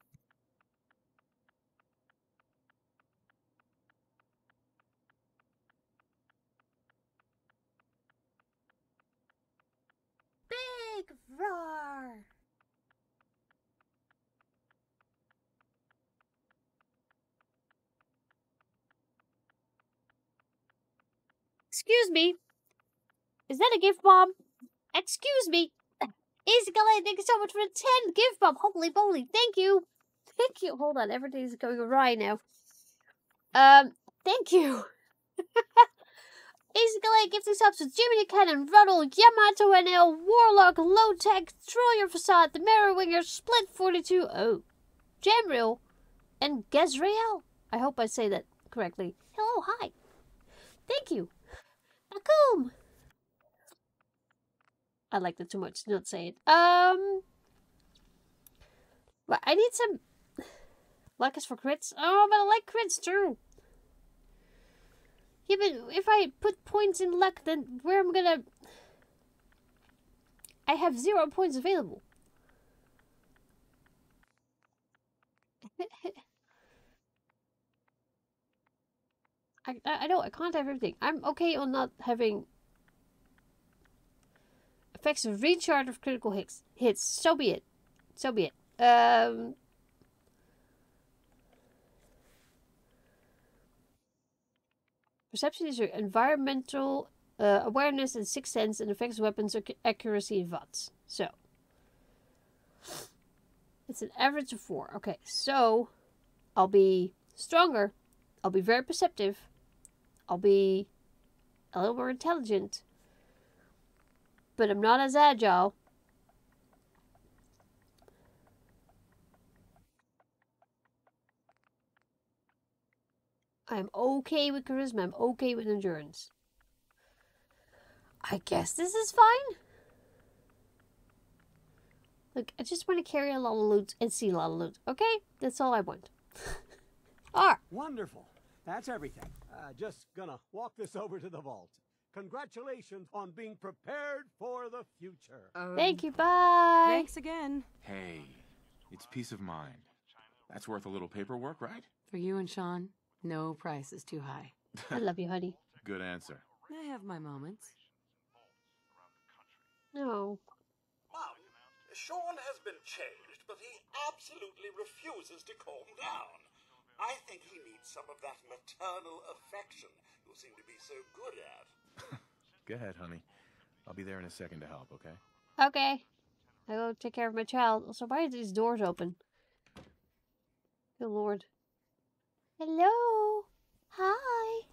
big roar. Excuse me. Is that a gift bomb? Excuse me. Easy Galay, thank you so much for the 10 gift bomb. Holy moly, thank you. Thank you. Hold on, everything's going awry now. Um, thank you. Easy Galay gifting subs with Jiminy Cannon, Ruddle, Yamato NL, Warlock, Low Tech, Troyer Facade, the Mirror Winger, Split 42, oh, Jamriel, and Gazrael. I hope I say that correctly. Hello, hi. Thank you. Akum. I like that too much to not say it. Um, but I need some luck is for crits. Oh, but I like crits too. Yeah, but if I put points in luck, then where am I gonna? I have zero points available. I, I I know I can't have everything. I'm okay on not having effects of recharge of critical hits. Hits. So be it. So be it. Um. Perception is your environmental uh, awareness and sixth sense and affects weapons ac- accuracy in VATS. So. It's an average of four. Okay, so I'll be stronger. I'll be very perceptive. I'll be a little more intelligent. But I'm not as agile. I'm okay with charisma. I'm okay with endurance. I guess this is fine. Look, I just want to carry a lot of loot and see a lot of loot. Okay? That's all I want. R. Wonderful. That's everything. Uh, just gonna walk this over to the vault. Congratulations on being prepared for the future. Um, Thank you. Bye. Thanks again. Hey, it's peace of mind. That's worth a little paperwork, right? For you and Shaun, no price is too high. I love you, honey. Good answer. I have my moments. No. Mom, Shaun has been changed, but he absolutely refuses to calm down. I think he needs some of that maternal affection you seem to be so good at. Go ahead, honey. I'll be there in a second to help, okay? Okay. I go take care of my child. So why are these doors open? Good lord. Hello. Hi.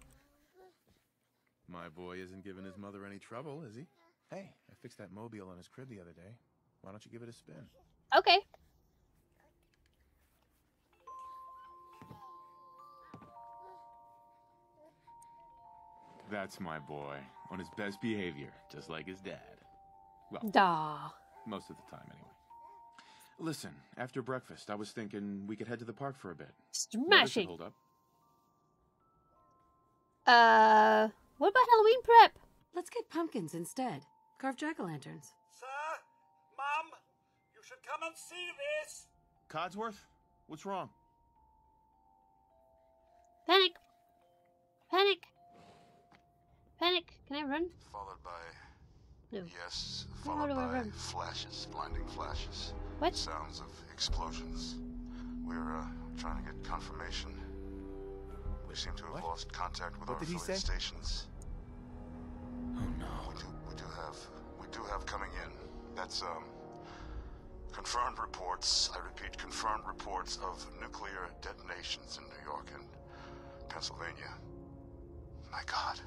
My boy isn't giving his mother any trouble, is he? Hey, I fixed that mobile on his crib the other day. Why don't you give it a spin? Okay. That's my boy, on his best behavior, just like his dad. Well, Da. most of the time, anyway. Listen, after breakfast, I was thinking we could head to the park for a bit. Weather should Smashing. Hold up. Uh, what about Halloween prep? Let's get pumpkins instead. Carve jack-o'-lanterns. Sir, Mom, you should come and see this. Codsworth, what's wrong? Panic. Panic. Panic. Can I run? Followed by No. yes, followed by run? flashes, blinding flashes. What? Sounds of explosions. We're uh, trying to get confirmation. We seem to have What? lost contact with What our did he affiliate say? stations. Oh no. We do, we do have, we do have coming in. That's um, confirmed reports. I repeat, confirmed reports of nuclear detonations in New York and Pennsylvania. My God.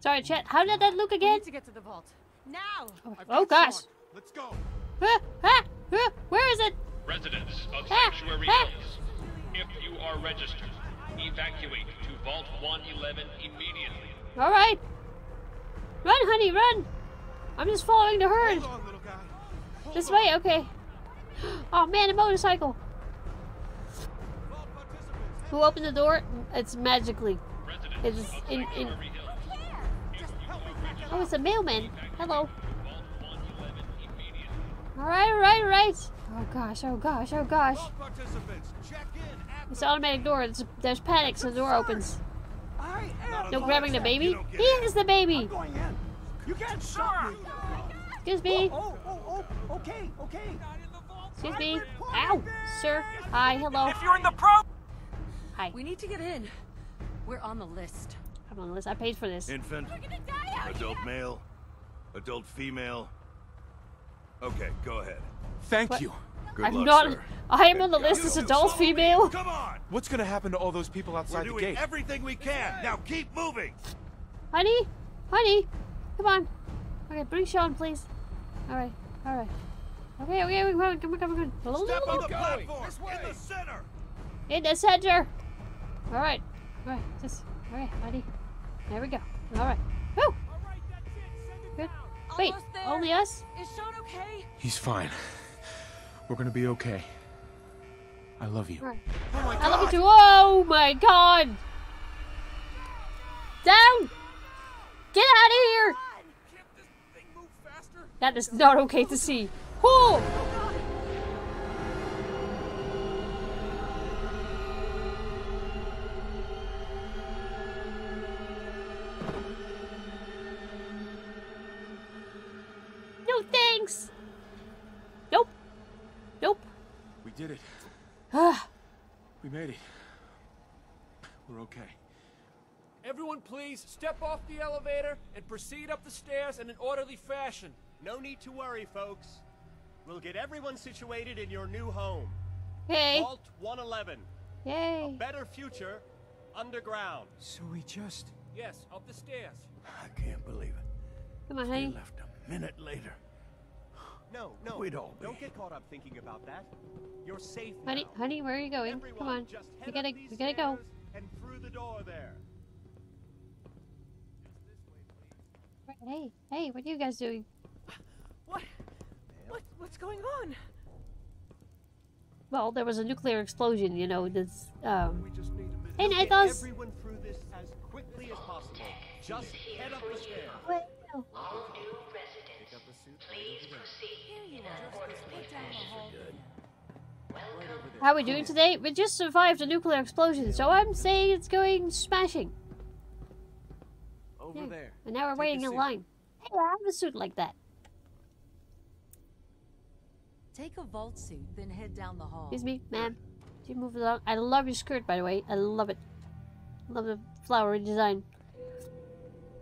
Sorry, Chet. How did that look We again? need to get to the vault. Now! Oh, oh gosh. Let's go. Ah, ah, ah, where is it? Residents of Ah, Sanctuary ah. Hills, if you are registered, evacuate to Vault 111 immediately. All right. Run, honey, run. I'm just following the herd. Hold on, little guy. This way, okay. Oh man, a motorcycle. Who opened the door? It's magically. Residents It is in- in- Oh, it's a mailman. Hello. to Vault 111. All right, all right, all right. Oh gosh, oh gosh, oh gosh. participants, check in at It's an automatic door. It's, there's panic, so the door opens. I am. No grabbing the baby. You don't get He is the baby. I'm going in. You can't stop me. Excuse me. Oh, oh, oh, oh, okay, okay. Excuse me. Ow, sir. Hi, hello. If you're in the pro. Hi. We need to get in. We're on the list. I'm on the list. I paid for this. Infant, adult male, adult female. Okay, go ahead. Thank What? you. Good I'm luck, not. sir. I am on the list as adult follow me. female. Come on! What's gonna happen to all those people outside We're outside the doing gate? everything we can. Now keep moving. Honey, honey, come on. Okay, bring Shaun, please. All right, all right. Okay, okay, come on, come on, come on, come on. Step on the platform in the center. In the center. All right, all right, just all right, honey. There we go. All right. Woo. Good. Wait, there. only us? Is Shaun okay? He's fine. We're gonna be okay. I love you. All right. I love you too. Oh my god! Down! Get out of here! That is not okay to see. Oh! No thanks! Nope. Nope. We did it. Ah. We made it. We're okay. Everyone please step off the elevator and proceed up the stairs in an orderly fashion. No need to worry, folks. We'll get everyone situated in your new home. Hey. Vault 111. Yay. A better future underground. So we just... Yes, up the stairs. I can't believe it. Come on, They We left a minute later. No, no. We'd all Don't get caught up thinking about that. You're safe Honey, now. honey, where are you going? Everyone, Come on. just We gotta, up these we gotta go. And through the door there. Hey, hey, what are you guys doing? What? What? What's going on? Well, there was a nuclear explosion, you know, this, um... We just need a. And I Get thought... everyone through this as quickly as possible. Just head up the stairs. Well, how are we doing today? We just survived a nuclear explosion, so I'm saying it's going smashing. Over Yeah. there. And now we're Take waiting in line. Hey, I have a suit like that. Take a vault suit, then head down the hall. Excuse me, ma'am. Do you move along? I love your skirt, by the way. I love it. Love the flowery design.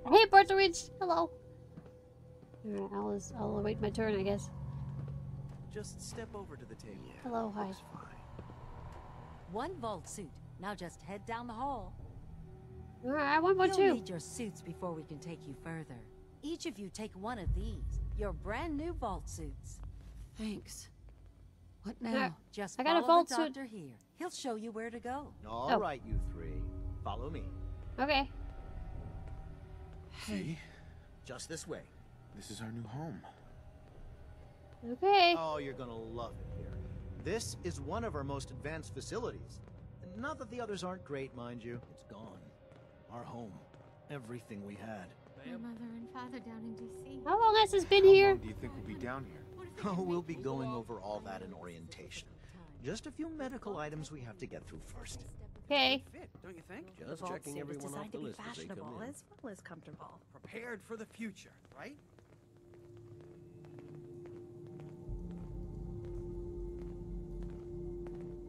Hey, Partridge! Hello. Alright, I'll, just- I'll await my turn, I guess. Just step over to the table. Hello, hi. One vault suit. Now just head down the hall. Alright, I want one You'll too. need your suits before we can take you further. Each of you take one of these. Your brand new vault suits. Thanks. What Yeah. now? Just I got a follow vault the suit. doctor here. He'll show you where to go. Oh. All right, Oh. you three. Follow me. Okay. See? Just this way. This is our new home. Okay. Oh, you're gonna love it here. This is one of our most advanced facilities. Not that the others aren't great, mind you. It's gone. Our home. Everything we had. My mother and father down in D.C. How long has this been How here? do you think we'll be down here? Oh, we'll be going over all that in orientation. Just a few medical items we have to get through first. Okay. Fit, don't you think? Just checking everyone off the list as they come in. as well as comfortable. Prepared for the future, right?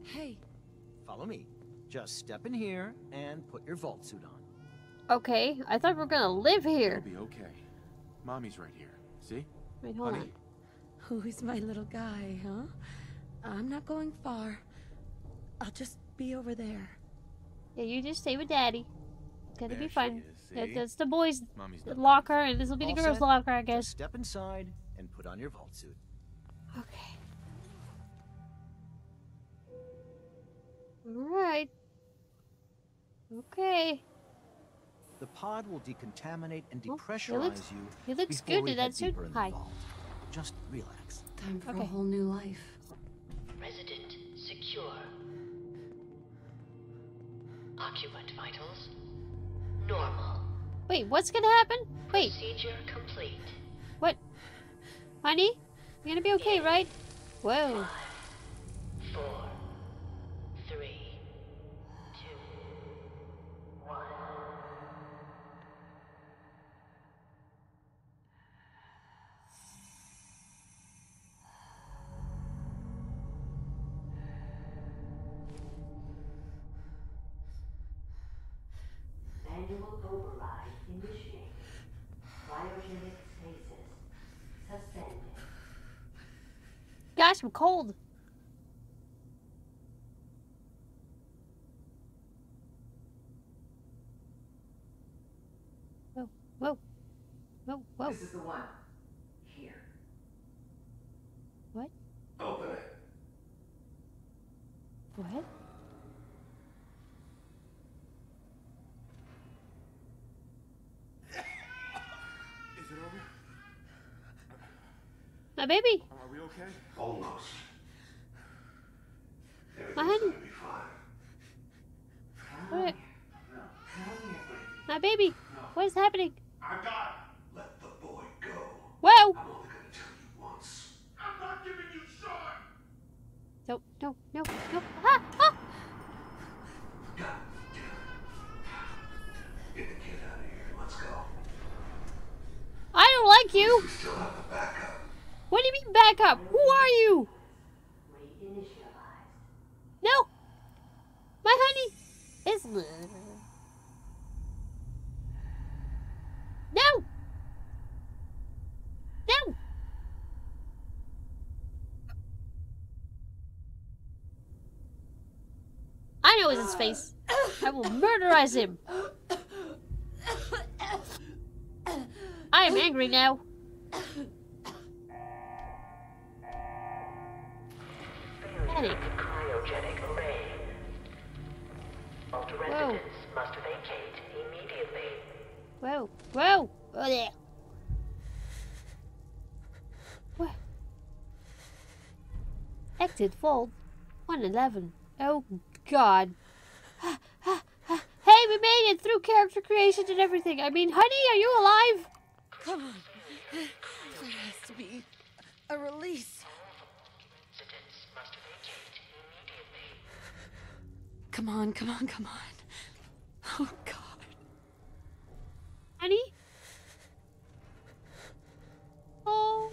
Hey, Follow me. Just step in here and put your vault suit on. Okay. I thought we were gonna live here. It'll be okay. Mommy's right here. See? Wait, hold Honey. on. who's my little guy, huh? I'm not going far. I'll just be over there. Yeah, you just stay with daddy. It's gonna There be she fun. is, That's the boys' Mommy's locker, and this will be the girls' set? locker, I Just guess. step inside and put on your vault suit. Okay. Alright. Okay. The pod will decontaminate and Oh, he depressurize looks- you. he looks before good we in that suit. in the Hi. Just relax. Time for Okay. a whole new life. Resident secure. Occupant vitals normal. Wait, what's gonna happen? Wait, Procedure complete. what? Honey? You're gonna be okay, right? Whoa. I'm cold. Whoa, whoa, whoa, whoa. This is the one. Here. What? Open it. What? Is it over? My baby. Are we okay? Almost. My honey. Everything's gonna be fine. What? My baby. What is happening? I got it. Let the boy go. Whoa! I'm only gonna tell you once. I'm not giving you Shaun! No, no, no, no. Ah, ah! Get the kid out of here. Let's go. I don't like you. We still have the backup. What do you mean backup? Who are you? No. My honey is. No. No. I know it's his face. I will murderize him. I am angry now. Panic. Whoa. residents must vacate immediately. Whoa, whoa, oh there. What? Exit Vault 111. Oh god. hey, we made it through character creation and everything. I mean, honey, are you alive? Come on. There has to be a release. Residents must vacate immediately. Come on, come on, come on. Oh, God. Honey? Oh.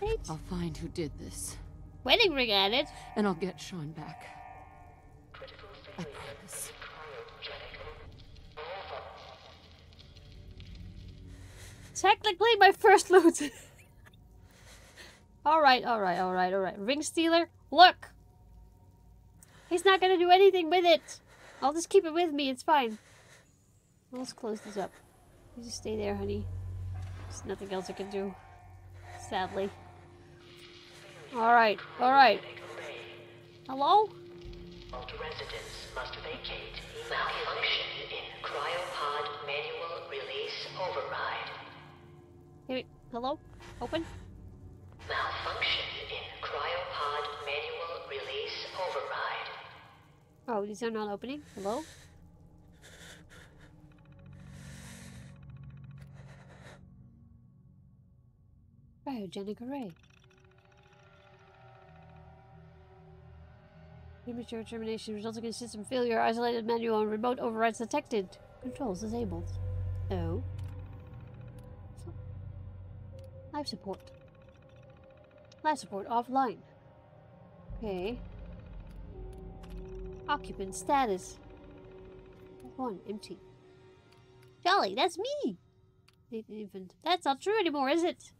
Wait. I'll find who did this, Wedding ring added. and I'll get Shaun back. I promise. Technically, my first loot. alright, alright, alright, alright. Ring stealer, look! He's not gonna do anything with it. I'll just keep it with me, it's fine. Let's close this up. You just stay there, honey. There's nothing else I can do. Sadly. Alright, alright. Hello? Residents must vacate. Malfunction in cryopod manual release override. Hey, hello? Open? Malfunction in cryopod manual release override. Oh, these are not opening. Hello? Biogenic array. Premature termination resulting in system failure, isolated manual, and remote overrides detected. Controls disabled. Oh. Life support. Life support offline. Okay. Occupant status. One empty. Jolly, that's me! Infant. That's not true anymore, is it?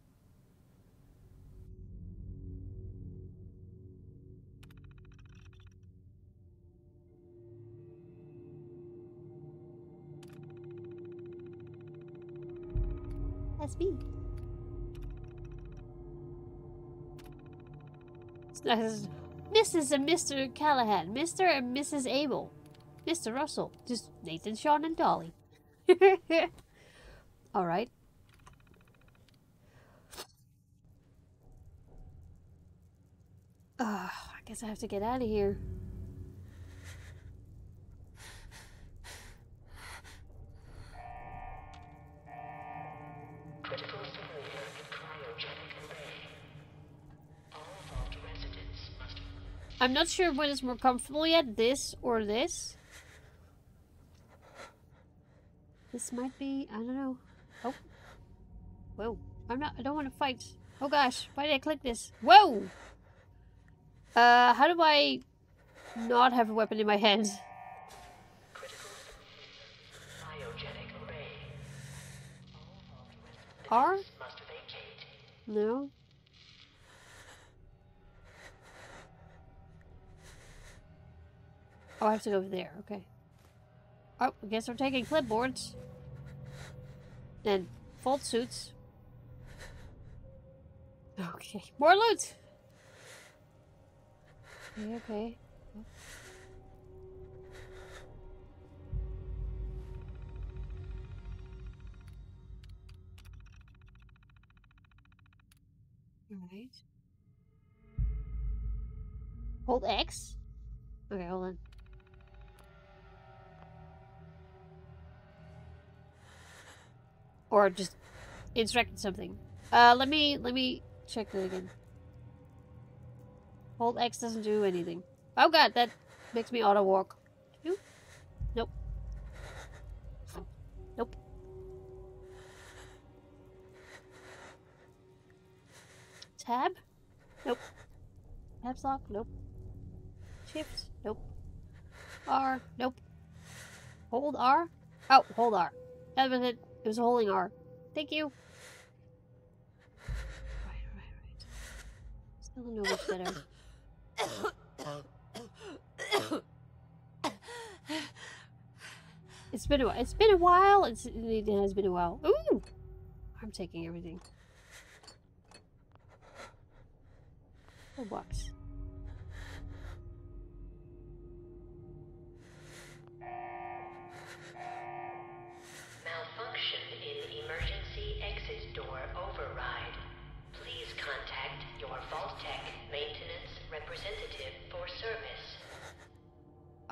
That's me. Mrs. and Mr. Callahan, Mr. and Mrs. Abel, Mr. Russell, just Nathan, Shaun, and Dolly. All right. Ugh, I guess I have to get out of here. I'm not sure what is more comfortable yet, this or this. This might be, I don't know. Oh. Whoa. I'm not, I don't want to fight. Oh gosh, why did I click this? Whoa! Uh, how do I not have a weapon in my hand? R? No. Oh, I have to go over there. Okay. Oh, I guess we're taking clipboards. And vault suits. Okay, more loot! Okay, okay. Alright. Hold X? Or just instructed something. Uh, let me, let me check that again. Hold X doesn't do anything. Oh god, that makes me auto walk. Nope. Nope. Tab? Nope. Tabs lock? Nope. Shift? Nope. R? Nope. Hold R? Oh, hold R. That was it. It was holding R. Thank you. Right, right, right. Still don't better. It's been a while. It's been a while. It's, it has been a while. Ooh! I'm taking everything. Oh, box.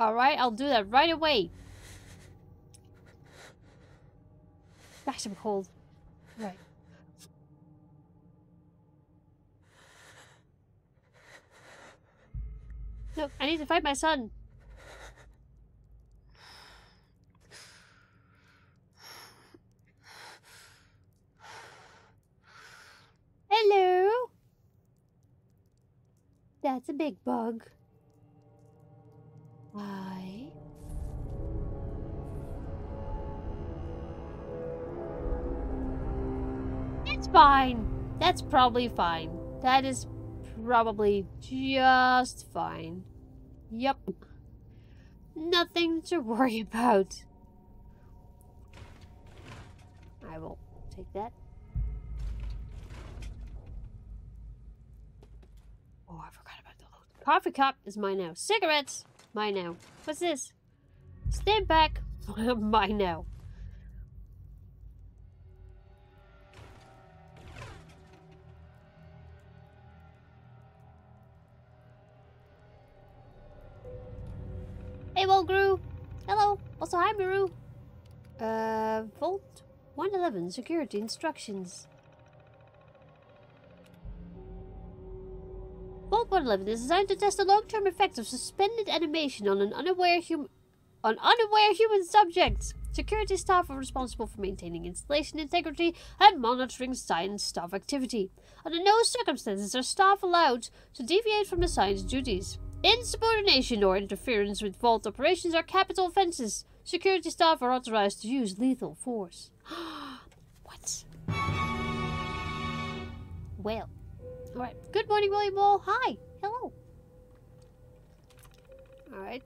Alright, I'll do that right away. Gosh, I'm cold. Right. No, I need to find my son. Hello. That's a big bug. Why? It's fine. That's probably fine. That is probably just fine. Yep. Nothing to worry about. I will take that. Oh, I forgot about the. Coffee cup is mine now. Cigarettes, mine now. What's this? Stand back, mine now. Hey, Volgru. Hello. Also, hi, Maru. Uh, Vault 111 security instructions. Vault 111 is designed to test the long-term effects of suspended animation on an unaware hum on unaware human subjects. Security staff are responsible for maintaining installation integrity and monitoring science staff activity. Under no circumstances are staff allowed to deviate from assigned duties. Insubordination or interference with vault operations are capital offenses. Security staff are authorized to use lethal force. what? Well. Alright. Good morning, William Wall. Hi. Hello. Alright.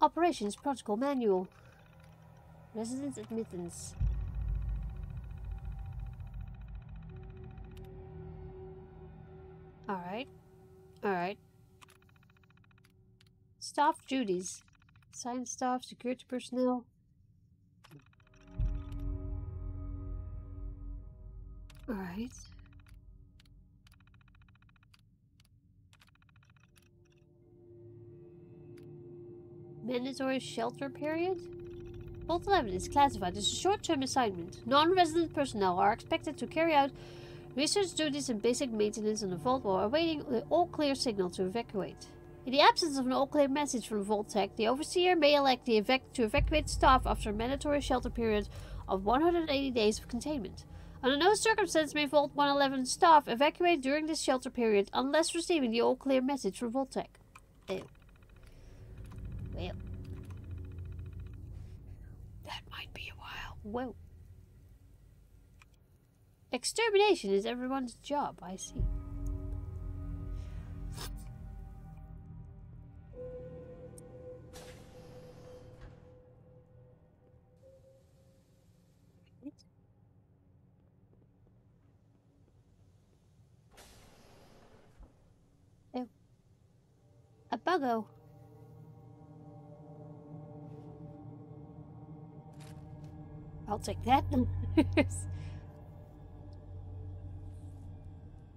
Operations Protocol Manual. Residence Admittance. Alright. Alright. Staff duties. Science staff, security personnel. Alright. Mandatory shelter period? Vault 11 is classified as a short-term assignment. Non-resident personnel are expected to carry out research duties and basic maintenance on the vault while awaiting the all-clear signal to evacuate. In the absence of an all-clear message from Vault-Tec, the Overseer may elect evac to evacuate staff after a mandatory shelter period of 180 days of containment. Under no circumstance may Vault 111 staff evacuate during this shelter period unless receiving the all-clear message from Vault-Tec. Ew. Well, that might be a while. Whoa! extermination is everyone's job, I see. Oh. A buggo. I'll take that.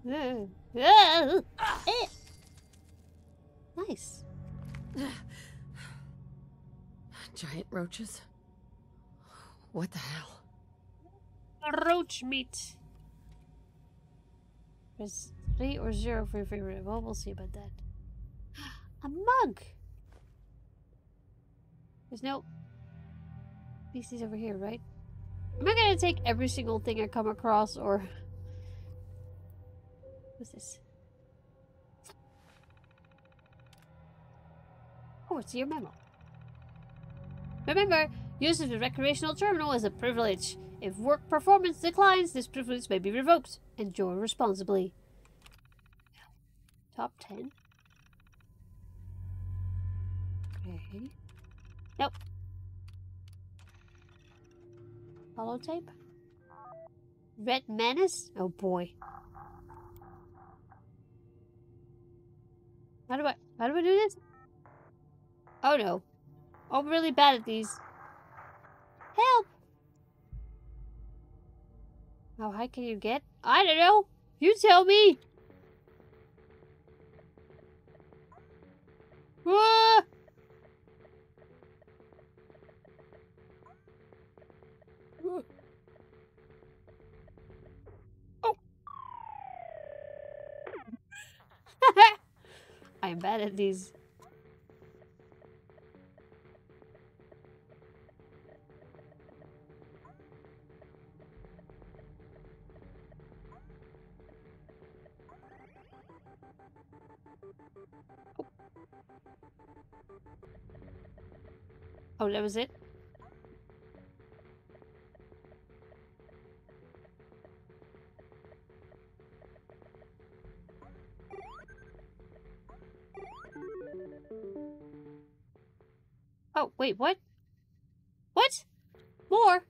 Eh. nice. Giant roaches? What the hell? Roach meat. Press three or zero for your favorite. Well, we'll see about that. A mug. There's no species over here, right? Am I gonna take every single thing I come across, or what's this? Oh, it's your memo. Remember, use of the recreational terminal is a privilege. If work performance declines, this privilege may be revoked. Enjoy responsibly. Top 10. Okay. Nope. Holotape? Red Menace? Oh boy. How do I how do I do this? Oh no. I'm really bad at these. Help! How high can you get? I don't know. You tell me. Ah! I am bad at these. Oh. oh, that was it? Oh, wait, what? What? More?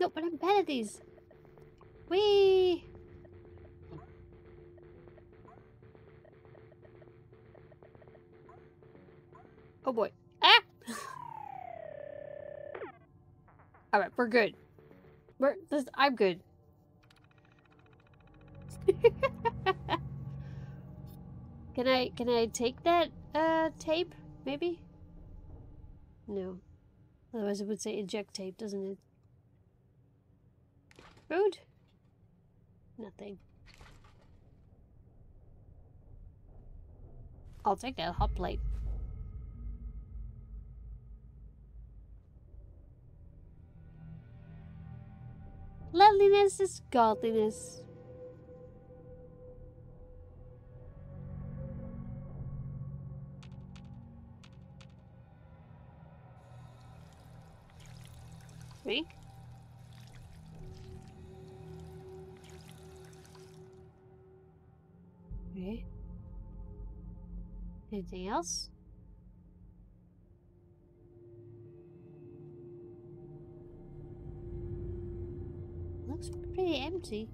No, but I'm bad at these. Wee. Oh boy. Ah! Alright, we're good. We're this I'm good. can I can I take that uh tape? Maybe? No. Otherwise it would say eject tape, doesn't it? Food? Nothing. I'll take that hot plate. Loveliness is godliness. Drink. Okay. Anything else? Looks pretty empty.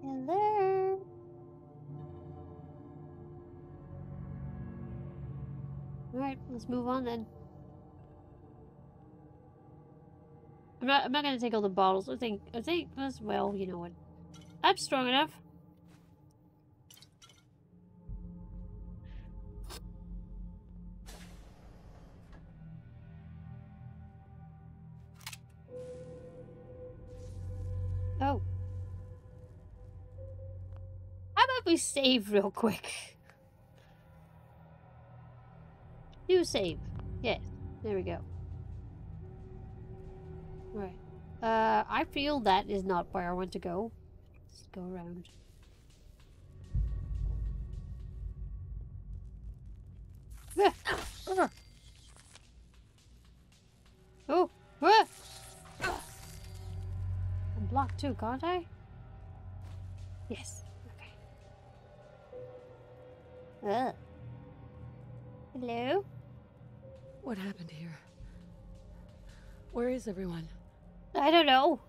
Hello? Alright, let's move on then. I'm not I'm not gonna take all the bottles. I think I think as well, you know what. I'm strong enough. Oh. How about we save real quick? You save. Yes. There we go. Right. Uh, I feel that is not where I want to go. Let's go around. Oh! I'm blocked too, can't I? Yes. Okay. Uh. Hello? What happened here? Where is everyone? I don't know.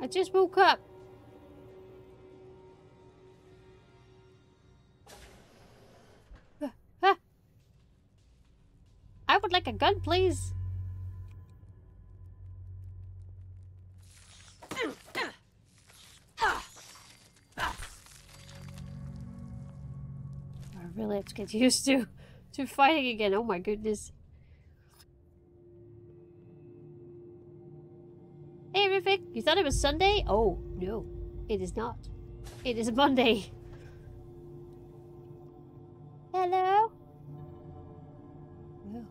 I just woke up. I would like a gun, please. I really have to get used to to fighting again. Oh my goodness. You thought it was Sunday? Oh, no, it is not. It is a Monday. Hello? Oh.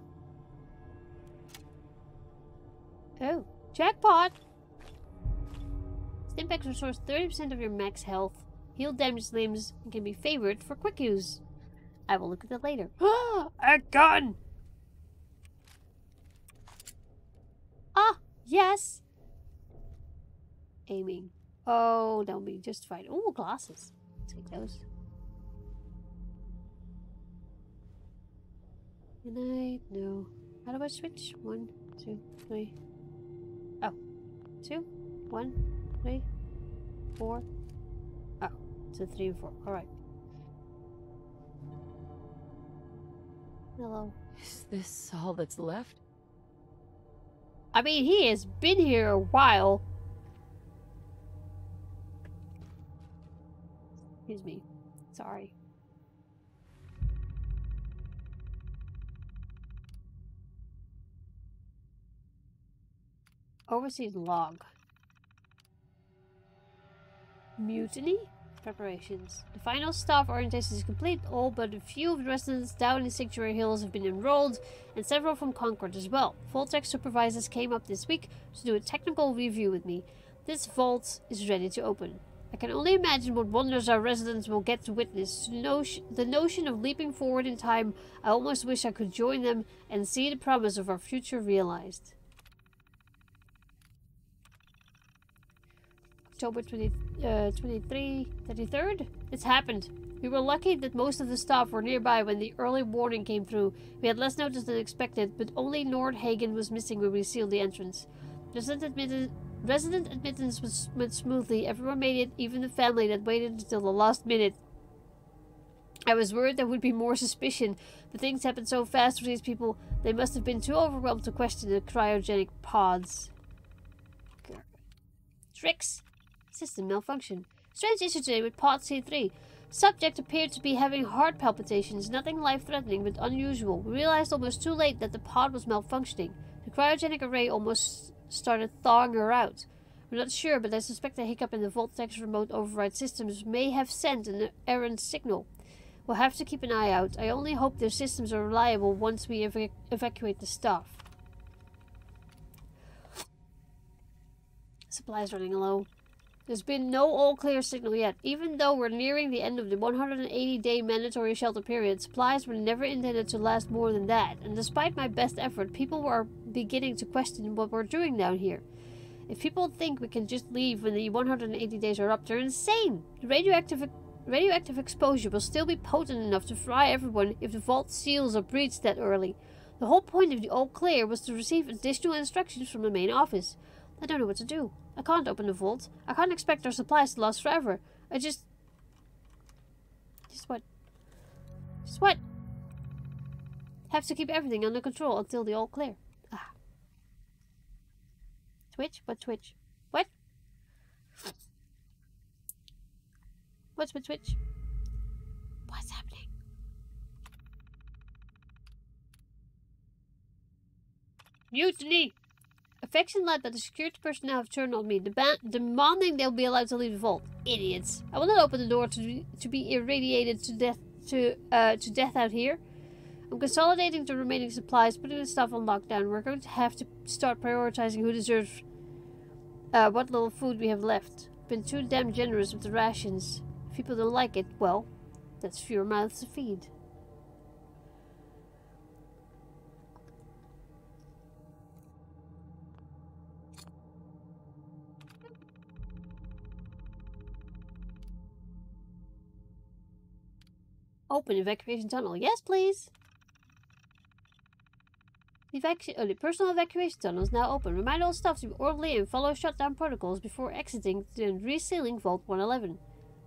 Oh, jackpot! Stimpaks restores 30% of your max health, heal damaged limbs, and can be favored for quick use. I will look at that later. A gun! Ah, yes! Aiming. Oh, that'll be just fine. Oh, glasses. Take those. Good night. No. How do I switch? One, two, three. Oh. Two, one, three, four. Oh. So three and four. Alright. Hello. Is this all that's left? I mean, he has been here a while. Excuse me. Sorry. Overseer's log. Mutiny? Preparations. The final staff orientation is complete. All but a few of the residents down in Sanctuary Hills have been enrolled, and several from Concord as well. Vault-Tec supervisors came up this week to do a technical review with me. This vault is ready to open. I can only imagine what wonders our residents will get to witness. The notion, of leaping forward in time, I almost wish I could join them and see the promise of our future realized. October 20, uh, 23, 33rd? It's happened. We were lucky that most of the staff were nearby when the early warning came through. We had less notice than expected, but only Nordhagen was missing when we sealed the entrance. Resident, admitted, resident admittance was, went smoothly. Everyone made it, even the family that waited until the last minute. I was worried there would be more suspicion, The things happened so fast for these people, they must have been too overwhelmed to question the cryogenic pods. Tricks? System malfunction. Strange issue today with pod C3. Subject appeared to be having heart palpitations, nothing life-threatening but unusual. We realized almost too late that the pod was malfunctioning. The cryogenic array almost started thawing her out. I'm not sure, but I suspect a hiccup in the Vault-Tec's remote override systems may have sent an errant signal. We'll have to keep an eye out. I only hope their systems are reliable once we ev evacuate the staff. Supplies running low. There's been no all-clear signal yet. Even though we're nearing the end of the 180-day mandatory shelter period, supplies were never intended to last more than that. And despite my best effort, people were beginning to question what we're doing down here. If people think we can just leave when the 180 days are up, they're insane. The radioactive radioactive exposure will still be potent enough to fry everyone if the vault seals are breached that early. The whole point of the all clear was to receive additional instructions from the main office. I don't know what to do. I can't open the vault. I can't expect our supplies to last forever. I just... Just what? Just what? Have to keep everything under control until the all clear. Twitch? What Twitch? What? What's with Twitch? What's happening? Mutiny! Affection led by the security personnel have turned on me, demanding they'll be allowed to leave the vault. Idiots! I will not open the door to to be irradiated to death to uh, to death out here. I'm consolidating the remaining supplies, putting the stuff on lockdown. We're going to have to start prioritizing who deserves uh, what little food we have left. Been too damn generous with the rations. If people don't like it, well, that's fewer mouths to feed. Open evacuation tunnel. Yes, please. The, evacu personal evacuation tunnel is now open. Remind all staff to be orderly and follow shutdown protocols before exiting and resealing Vault 111.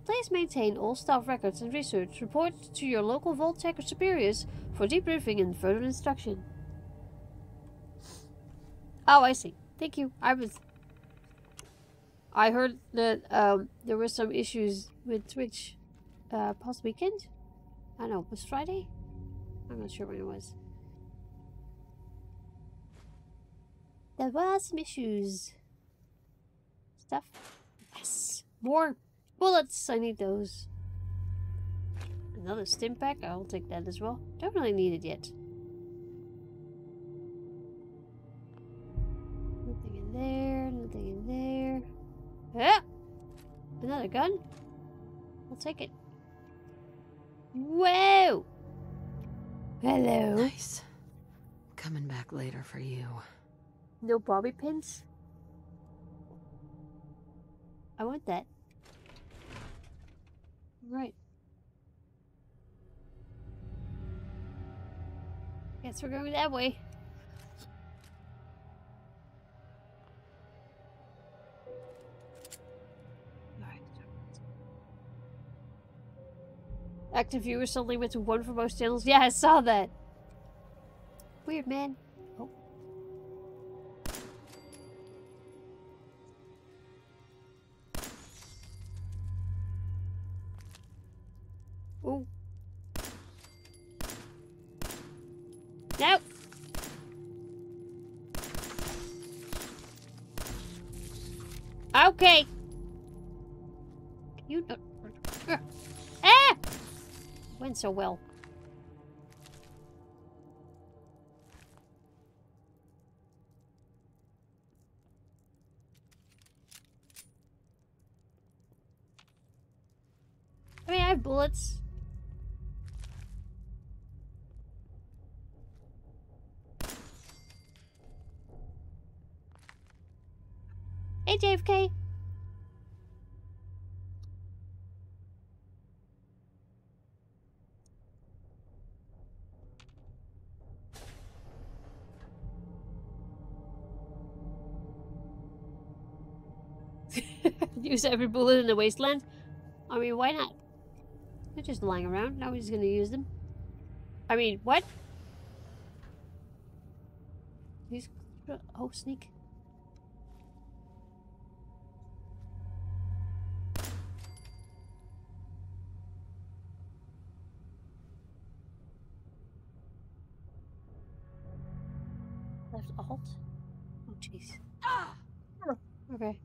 Please maintain all staff records and research. Report to your local Vault-Tec superiors for debriefing and further instruction. Oh, I see. Thank you. I was. I heard that um, there were some issues with Twitch uh, past weekend. I know. It was Friday? I'm not sure when it was. There were some issues. Stuff. Yes. More bullets. I need those. Another stim pack. I'll take that as well. Don't really need it yet. Nothing in there. Nothing in there. Ah! Another gun. I'll take it. Whoa! Hello. Nice. Coming back later for you. No bobby pins? I want that. Right. Guess we're going that way. Active viewers only went to one for most channels. Yeah, I saw that. Weird, man. Okay. You. Uh, ah! Went so well. I mean, I have bullets. Use every bullet in the wasteland? I mean, why not? They're just lying around. Now Nobody's gonna use them. I mean, what? He's... Oh, sneak. Left alt? Oh, jeez. Ah! Okay.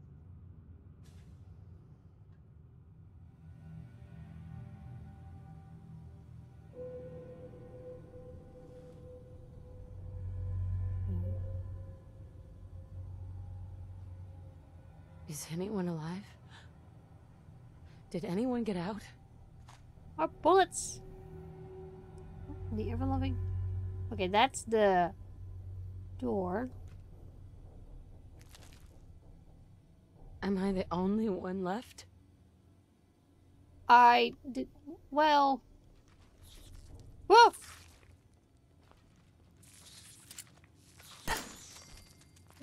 Did anyone get out? Our bullets! The ever loving. Okay, that's the door. Am I the only one left? I did. Well. Whoa!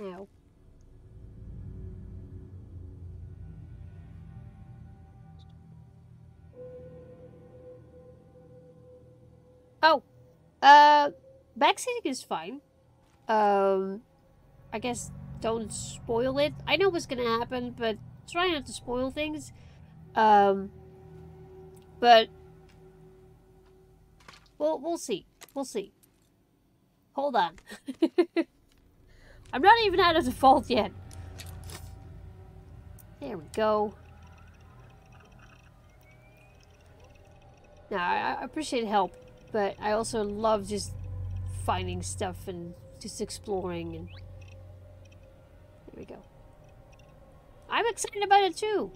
Ow. Oh, uh, backseating is fine. Um, I guess don't spoil it. I know what's gonna happen, but try not to spoil things. Um, but we'll we'll see. We'll see. Hold on. I'm not even out of the default yet. There we go. Now, I appreciate help, but I also love just finding stuff and just exploring and there we go. I'm excited about it too.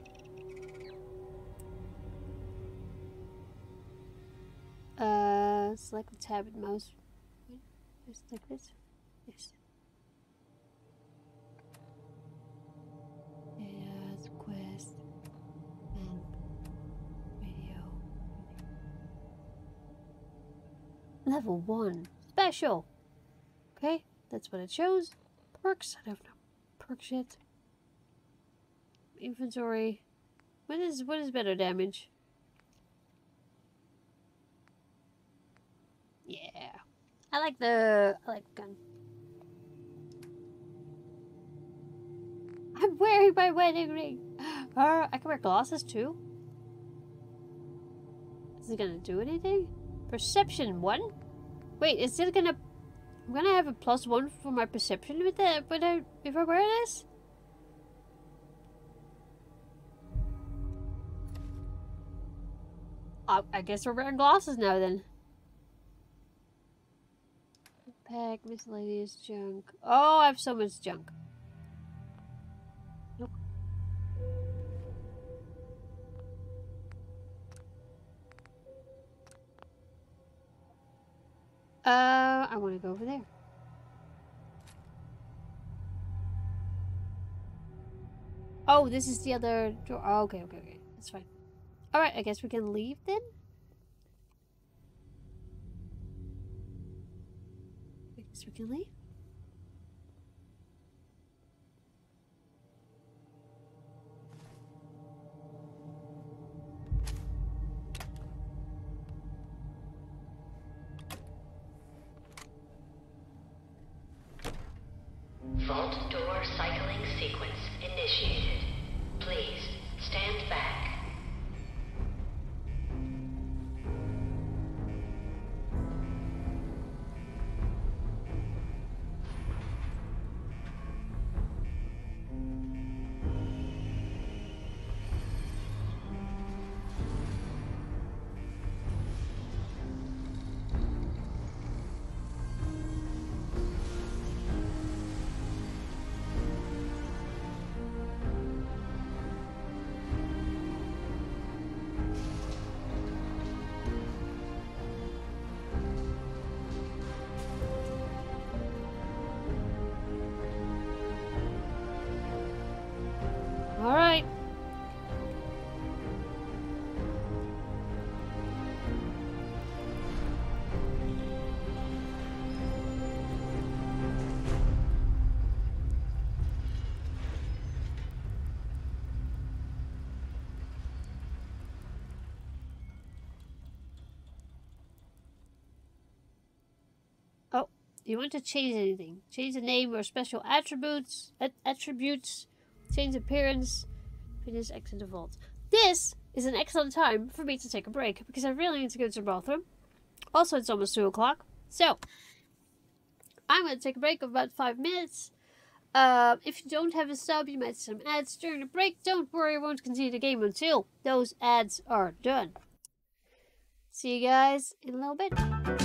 Uh, select the tab and mouse. Just like this. Yes. Yes, Level 1. Special. Okay, that's what it shows. Perks. I don't know. Perks yet. Inventory. What is what is better damage? Yeah. I like the I like the gun. I'm wearing my wedding ring. Uh, I can wear glasses too. Is it gonna do anything? Perception one? Wait, is it gonna... I'm gonna have a plus one for my perception with that, I, if I wear this? I, I guess we're wearing glasses now then. Pack, miscellaneous junk. Oh, I have so much junk. Uh, I want to go over there. Oh, this is the other door. Oh, okay, okay, okay. That's fine. Alright, I guess we can leave then? I guess we can leave. You want to change anything? Change the name or special attributes, at- attributes, change appearance, finish exit the vault. This is an excellent time for me to take a break because I really need to go to the bathroom. Also, it's almost 2 o'clock. So, I'm going to take a break of about 5 minutes. Uh, if you don't have a sub, you might see some ads during the break. Don't worry, I won't continue the game until those ads are done. See you guys in a little bit.